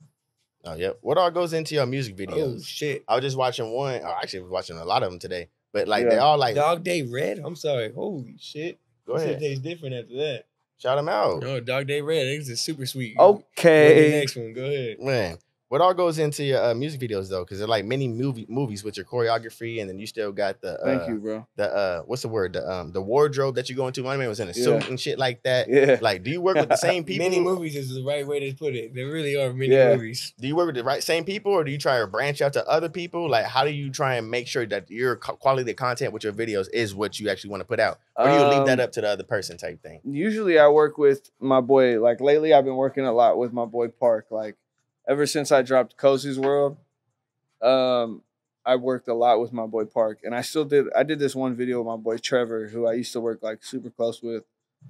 Oh, yeah. What all goes into your music Oh shit. I was just watching one. I actually, was watching a lot of them today. But like they all like, Dog Day Red. I'm sorry. Holy shit. go Shit ahead, tastes different after that. shout them out, No, Dog Day Red. This is super sweet. Go the Okay. next one. Go ahead. man. What all goes into your uh, music videos though? Because they're like many movie movies with your choreography, and then you still got the uh, Thank you, bro. the uh, what's the word? The um, the wardrobe that you go into. My man was in a Yeah. suit and shit like that. Yeah. Like, do you work with the same [laughs] people? Many movies is the right way to put it. There really are many Yeah. movies. do you work with the right same people or do you try to branch out to other people like how do you try and make sure that your quality of content with your videos is what you actually want to put out or do you leave that Um, up to the other person type thing usually I work with my boy. Like lately, I've been working a lot with my boy Park. Like ever since I dropped Cozy's World, um, I worked a lot with my boy Park, and I still did. I did this one video with my boy Trevor, who I used to work like super close with.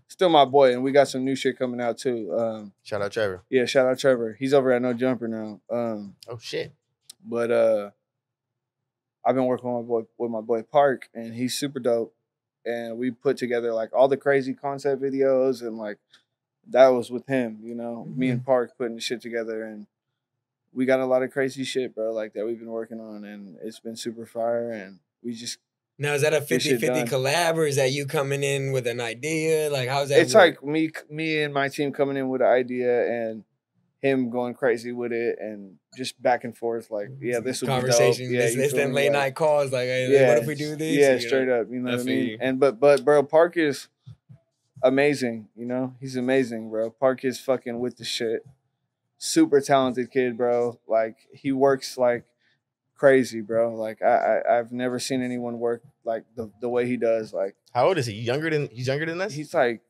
Still my boy, and we got some new shit coming out too. Um, shout out trevor yeah, shout out Trevor. He's over at No Jumper now. Um, oh shit but uh, I've been working with my boy with my boy Park, and he's super dope. And we put together like all the crazy concept videos, and like that was with him. You know, me and Park putting the shit together, and we got a lot of crazy shit, bro. Like that we've been working on, and it's been super fire. And we just Now, is that a Get 50 50 collab or is that you coming in with an idea? Like, how's that? it's work? like me me and my team coming in with an idea and him going crazy with it and just back and forth like yeah this would be dope. conversation. yeah it's you it's feel them me? late Like, night calls. Like, hey, yeah what if we do this? yeah You know? straight up you know what i mean you. and but but bro park is amazing you know he's amazing bro park is fucking with the shit super talented kid bro like he works like crazy bro like i, I i've never seen anyone work like the, the way he does like how old is he younger than he's younger than us he's like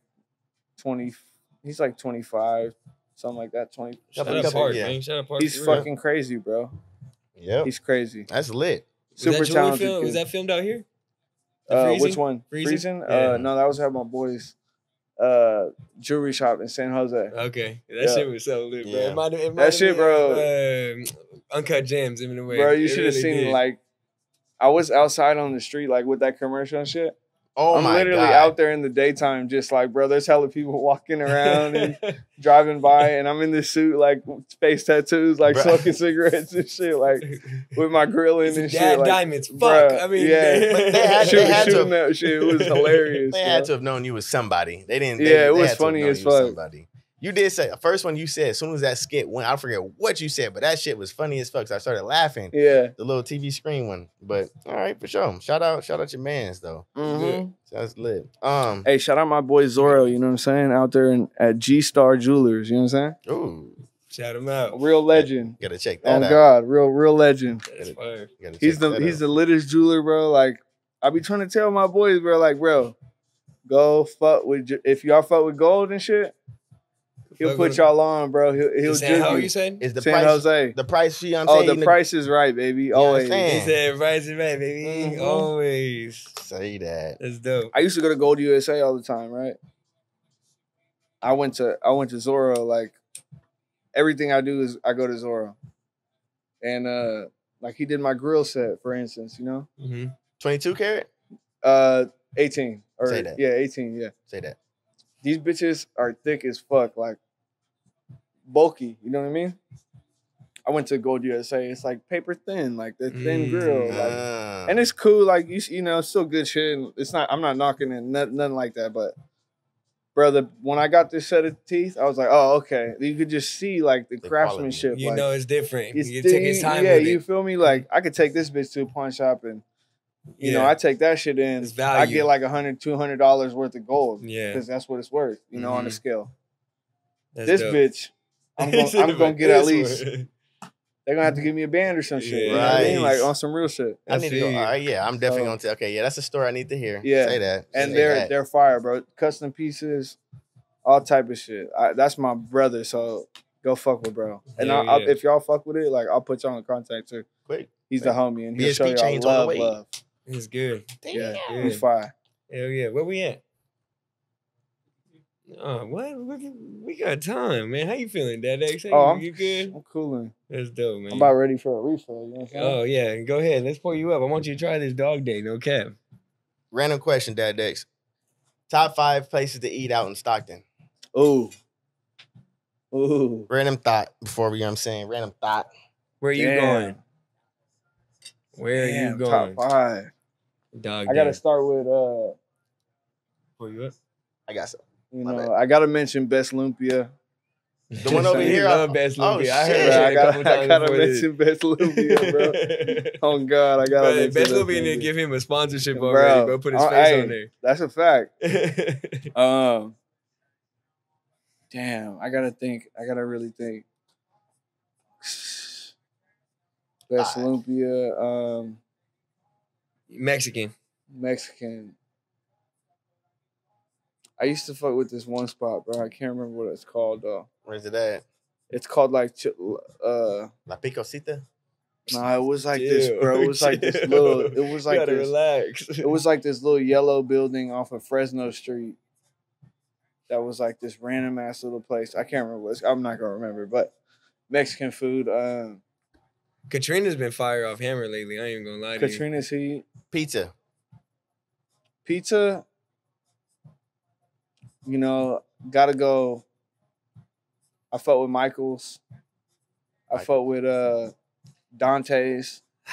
20 he's like 25 something like that 20 Shut Shut up, up, Park, yeah. man. Shut up, Park. he's for real. fucking crazy bro Yeah, He's crazy. That's lit. Was Super that talented. film? Was that filmed out here? The Uh, which Freezing? one? Freezing? Freezing? Yeah. Uh, no, that was at my boys' uh, jewelry shop in San Jose. Okay, that Yeah. shit was so lit, bro. Yeah. It might, it That shit, bro. Um, uncut gems in a way, Bro, you should have really seen did. like I was outside on the street like with that commercial and shit. Oh I'm my literally god. out there in the daytime, just like bro. There's hella people [laughs] walking around and [laughs] driving by, and I'm in this suit like face tattoos, like Bruh. smoking cigarettes and shit, like with my grilling It's and shit. Like, diamonds. Fuck. I mean, yeah. [laughs] They had- shoot, they had to- shooting that shit. It was hilarious. They bro. had to have known you was somebody. They didn't. Yeah, it they was funny as fuck. Somebody. You did say the first one you said as soon as that skit went. I forget what you said, but that shit was funny as fuck. So I started laughing. Yeah. The little TV screen one. But all right, for sure. Shout out, shout out your man's though. Mhm. That's lit. Um. Hey, shout out my boy Zorro. You know what I'm saying? Out there in, at G Star Jewelers. You know what I'm saying? Ooh, Shout him saying? out. Real legend. gotta check that Oh out. God, real real legend. That's fire. Gotta He's check the that he's out. the littest jeweler, bro. Like I be trying to tell my boys, bro. Like, bro, go fuck with j- if y'all fuck with gold and shit. He'll put y'all on, bro. He'll he'll In San Ho, juke you you. said? Is the San price Jose. the price? You know Oh, saying? the You know- price is right, baby. know what I'm Always. He said, "Price is right, baby. Mhm. Always." Say that. That's dope. I used to go to Gold USA all the time, right? I went to I went to Zorro. Like everything I do is I go to Zorro, and uh like he did my grill set, for instance. You know, hmm 22 carat. uh, eighteen or Say that. yeah, eighteen. Yeah, Say that. These bitches are thick as fuck, like bulky. You know what I mean? I went to Gold USA. It's like paper thin, like the thin Mm. grill, like, Ah. and it's cool. Like you, you know, it's still good shit. and It's not. I'm not knocking it, nothing, nothing like that. But brother, when I got this set of teeth, I was like, oh, okay. You could just see like the, The craftsmanship. You like, know it's different. it's you take his time Yeah, with you it. feel me? Like I could take this bitch to a pawn shop and. You know, I take that shit in. It's I get like a hundred, two hundred dollars worth of gold. Yeah. because that's what it's worth. You know, on the mm-hmm. scale. That's this dope. bitch, I'm gonna, I'm [laughs] gonna get at least. one. They're gonna have to give me a band or some shit. You know what I mean? Right. Like on some real shit. I need to go. see. All right, yeah, I'm definitely So- gonna tell. Okay, yeah, that's a story I need to hear. Yeah. say that. And Say they're that. they're fire, bro. Custom pieces, all type of shit. I, that's my brother, so go fuck with bro. And Hell I, I, yeah. if y'all fuck with it, like I'll put y'all in contact too. quick. He's the homie, and he'll BSP show y'all the love, way. love. It's good. Yeah, Damn. he's fire. Hell yeah. Where we at? Oh, what? We, we got time, man. How you feeling, Daddex? Hey, Oh, I'm- you good? I'm cooling. That's dope, man. I'm about ready for a refill. You know what I'm saying? oh yeah, go ahead. Let's pour you up. I want you to try this dog day. No cap. Random question, Daddex. Top five places to eat out in Stockton. Ooh, ooh. Random thought before we, you know what I'm saying? Random thought. Where are you Damn. going? Where are you going? Top five. Dog I gotta start with uh, Pour you up. I got some. you My know, bad. I gotta mention Best Lumpia. The one over [laughs] here. love I- Best oh, Lumpia. I shit. heard Bro, that I a gotta, [laughs] I gotta before this. mention Best Lumpia, bro. [laughs] Oh God, I gotta Bro, mention Best Best Lumpia need to give him a sponsorship Bro, already, bro. Put his oh, face hey. on there. That's a fact. Um, damn, I gotta think. I gotta really think. [sighs] Best Five. Lumpia, um, Mexican. Mexican. I used to fuck with this one spot, bro. I can't remember what it's called though. Where's it at? It's called like, uh, La Picosita? nah, it was like this, bro. It was like this little. It was like this. relax. It was like this little yellow building off of Fresno Street. That was like this random ass little place. I can't remember what it's, I'm not gonna remember, but Mexican food. Um, Katrina's been fire off hammer lately. I ain't even gonna lie to you. Katrina's Heat Pizza. pizza. You know, gotta go. I fought with Michaels. I Mike- fought with uh Dante's. [sighs]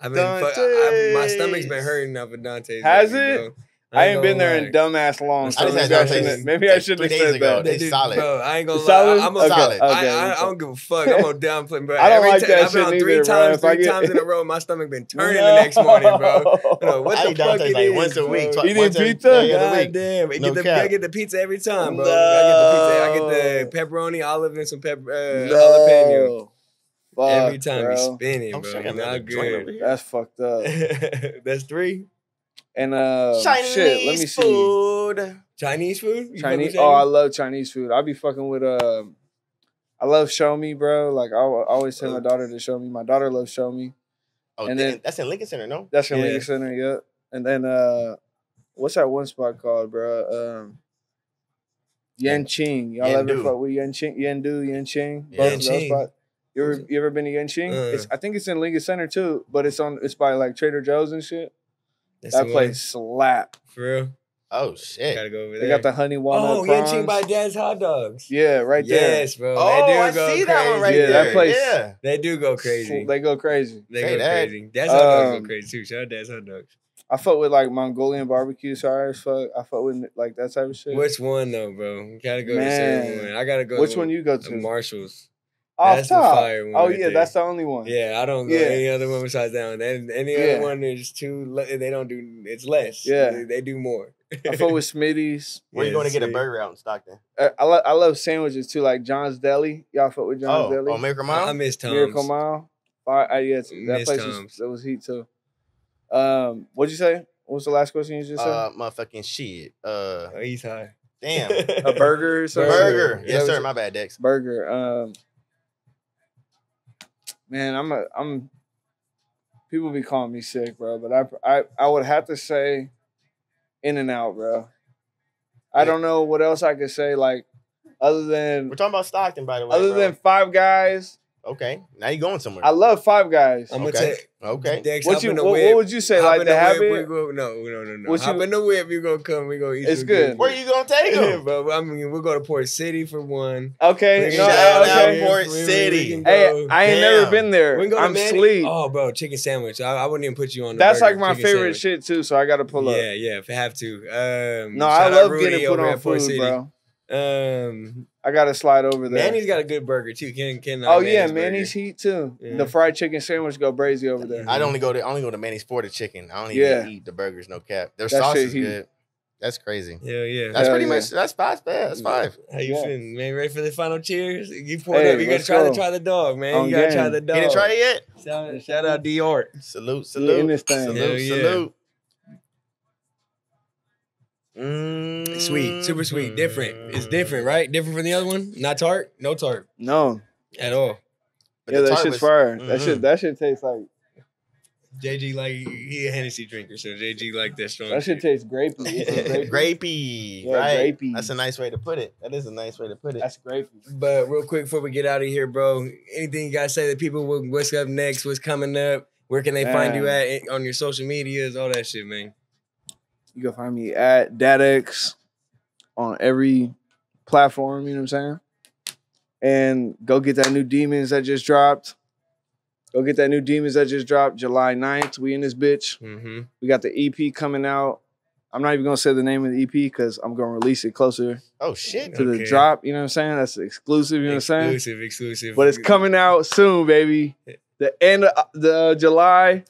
I've been fu- I, my stomach's been hurting off of Dante's. Has lately, it? bro. I ain't been there gonna in dumbass long. I So just had maybe I Dante's shouldn't. Maybe I should three have said ago. that. They Dude, solid. Bro, I ain't gonna It's lie. solid? I'm a, Okay, Solid. I, okay, I, I okay. don't give a fuck. I'm gonna [laughs] downplay, bro. I don't Every like ti- that I've been on three neither, bro. times, If three get- times in a [laughs] row. My stomach been turning the next morning, bro. [laughs] I what the eat fuck Dante's it like is, once a week. bro. twi- Eating every pizza? day the God week. damn! I No get, the. I get the pizza every time, bro. I get the pizza. I get the pepperoni, olive, and some pepper, uh, jalapeno. Every time bro. we spinning, I'm bro. sure I got another Not good. That's fucked up. That's three And uh, Chinese shit, let me see. food. Chinese food. You Chinese. Oh, I love Chinese food. I be fucking with uh, I love Show Me, bro. Like I, al- always tell my daughter to show me. My daughter loves Show Me. Oh, And then, then- that's in Lincoln Center, no? That's in Yeah. Lincoln Center, yeah. And then uh what's that one spot called, bro? Um Yen Ching. Y'all ever fuck with Yen Ching? Yen Du, Yen Ching? Yeah. Both Yen of those Ching. spots. You ever you ever been to Yen Ching? Uh. It's, I think it's in Lincoln Center too, but it's on it's by like Trader Joe's and shit. That's that place one. slap. For real. Oh shit. Gotta go over there. They got the honey walnut Oh, prawns. Yen Ching by Dad's hot dogs. yeah, right there. Yes, bro. Oh, they do I go see crazy. that one right Yeah, there. that place- Yeah. They do go crazy. They go crazy. They Say go that. crazy. Dad's hot dogs Um, go crazy too. Shout out Dad's hot dogs. I fuck with like Mongolian barbecue. Sorry as fuck. I fuck with like that type of shit. Which one though, bro? You gotta go to certain Man. one. I gotta go. Which to one you go to? Marshalls. Off That's the top. fire one oh right yeah, there. that's the only one. Yeah, I don't go Yeah. any other one besides that one. And any Yeah. other one is too. They don't do. It's less. Yeah. they, they do more. I fuck with Smitty's. [laughs] Where you going to get a burger out in Stockton? Uh, I, lo- I love sandwiches too, like John's Deli. Y'all fuck with John's Oh, Deli? oh, Miracle I, I Mile? miss Tom's. Miracle Mile. Fire, I, yeah, that Miss place was, that was heat too. Um, what'd you say? What was the last question you just said? Uh, motherfucking shit. Uh, Oh, he's high. damn. a burger or [laughs] something? burger. Burger. Yes, Yeah, sir. My bad, Dex. Burger. Um, man, I'm a I'm. People be calling me sick, bro, but I I I would have to say, In and Out, bro. I don't know what else I could say, like other than We're talking about Stockton, by the way. other bro. than Five Guys. Okay, now you're going somewhere? I love Five Guys. I'm gonna Okay. take. Okay. Dex, What you in the what, whip. what would you say? Hop Like in the the habit? whip, we go, no, no, no, no. What Hop you- in the whip, you gonna come, we go eat. It's some good. Where you gonna take Yeah, him? [laughs] but I mean, we'll go to Port City for one. Okay, no, Shout go- out okay. Port we- we City. can Hey, I ain't Damn. never been there. we can go to I'm Manny- sleep. Oh, bro, chicken sandwich. I, I wouldn't even put you on. The That's burger, like my chicken favorite sandwich. shit too. So I got to pull up. Yeah, yeah, if I have to. Um, No, I love Rudy getting put over on at Port food, City. bro. Um, I got to slide over there. Manny's got a good burger too. Can can uh, oh yeah, Manny's heat too. Yeah. The fried chicken sandwich go brazy over there. I'd only go to I only go to Manny's for the chicken. I don't even Yeah. eat the burgers, no cap. Their That sauce is heat. good. That's crazy. Yeah, yeah. That's Hell pretty yeah. much that's five. Yeah, that's five. How you Yeah. feeling, man? Ready for the final cheers? You poured Hey, up. You gotta try go. to try the dog, man. On you gotta try game. the You dog. didn't try it yet? Shout, shout out D Art. Salute, in salute, this thing. salute, yeah. salute. Mm. Sweet, super sweet, different. It's different, right? Different from the other one. Not tart, no tart No, at all. But yeah, the that tart shit's was- fire. That Mhm. shit, that shit tastes like JG like he a Hennessy drinker, so JG like that strong. that shit tastes grapey. It's [laughs] grapey. grapey, Yeah, right? grapey. That's a nice way to put it. That is a nice way to put it. That's grapey. But real quick before we get out of here, bro, anything you gotta say to people? what- What's up next? What's coming up? Where can they find you at on your social medias? All that shit, man. You can find me at Daddex on every platform. You know what I'm saying? And go get that new Demons that just dropped. Go get that new Demons that just dropped July 9th. We in this bitch. Mm-hmm. We got the EP coming out. I'm not even gonna say the name of the EP because I'm gonna release it closer oh shit! to the drop. You know what I'm saying? That's exclusive. You know what I'm saying? Exclusive, exclusive. But it's coming out soon, baby. The end of the July,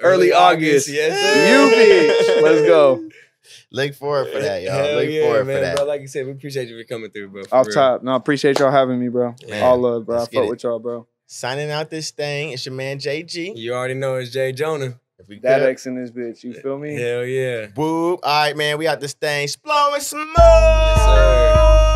early August. Yes, You sir. bitch. Let's go. [laughs] Look forward for that, y'all. Hell Look yeah, forward man, for that. Bro, like you said, we appreciate you for coming through, bro. for Off real. top. No, I appreciate y'all having me, bro. Man, All love, bro. I let's fuck with y'all, bro. Signing out this thing. It's your man JG. You already know it's J'Jonah. If we That could- X in this bitch. You feel me? Hell yeah. Whoop. All right, man. We got this thing. Blowin Smoke. Yes, sir.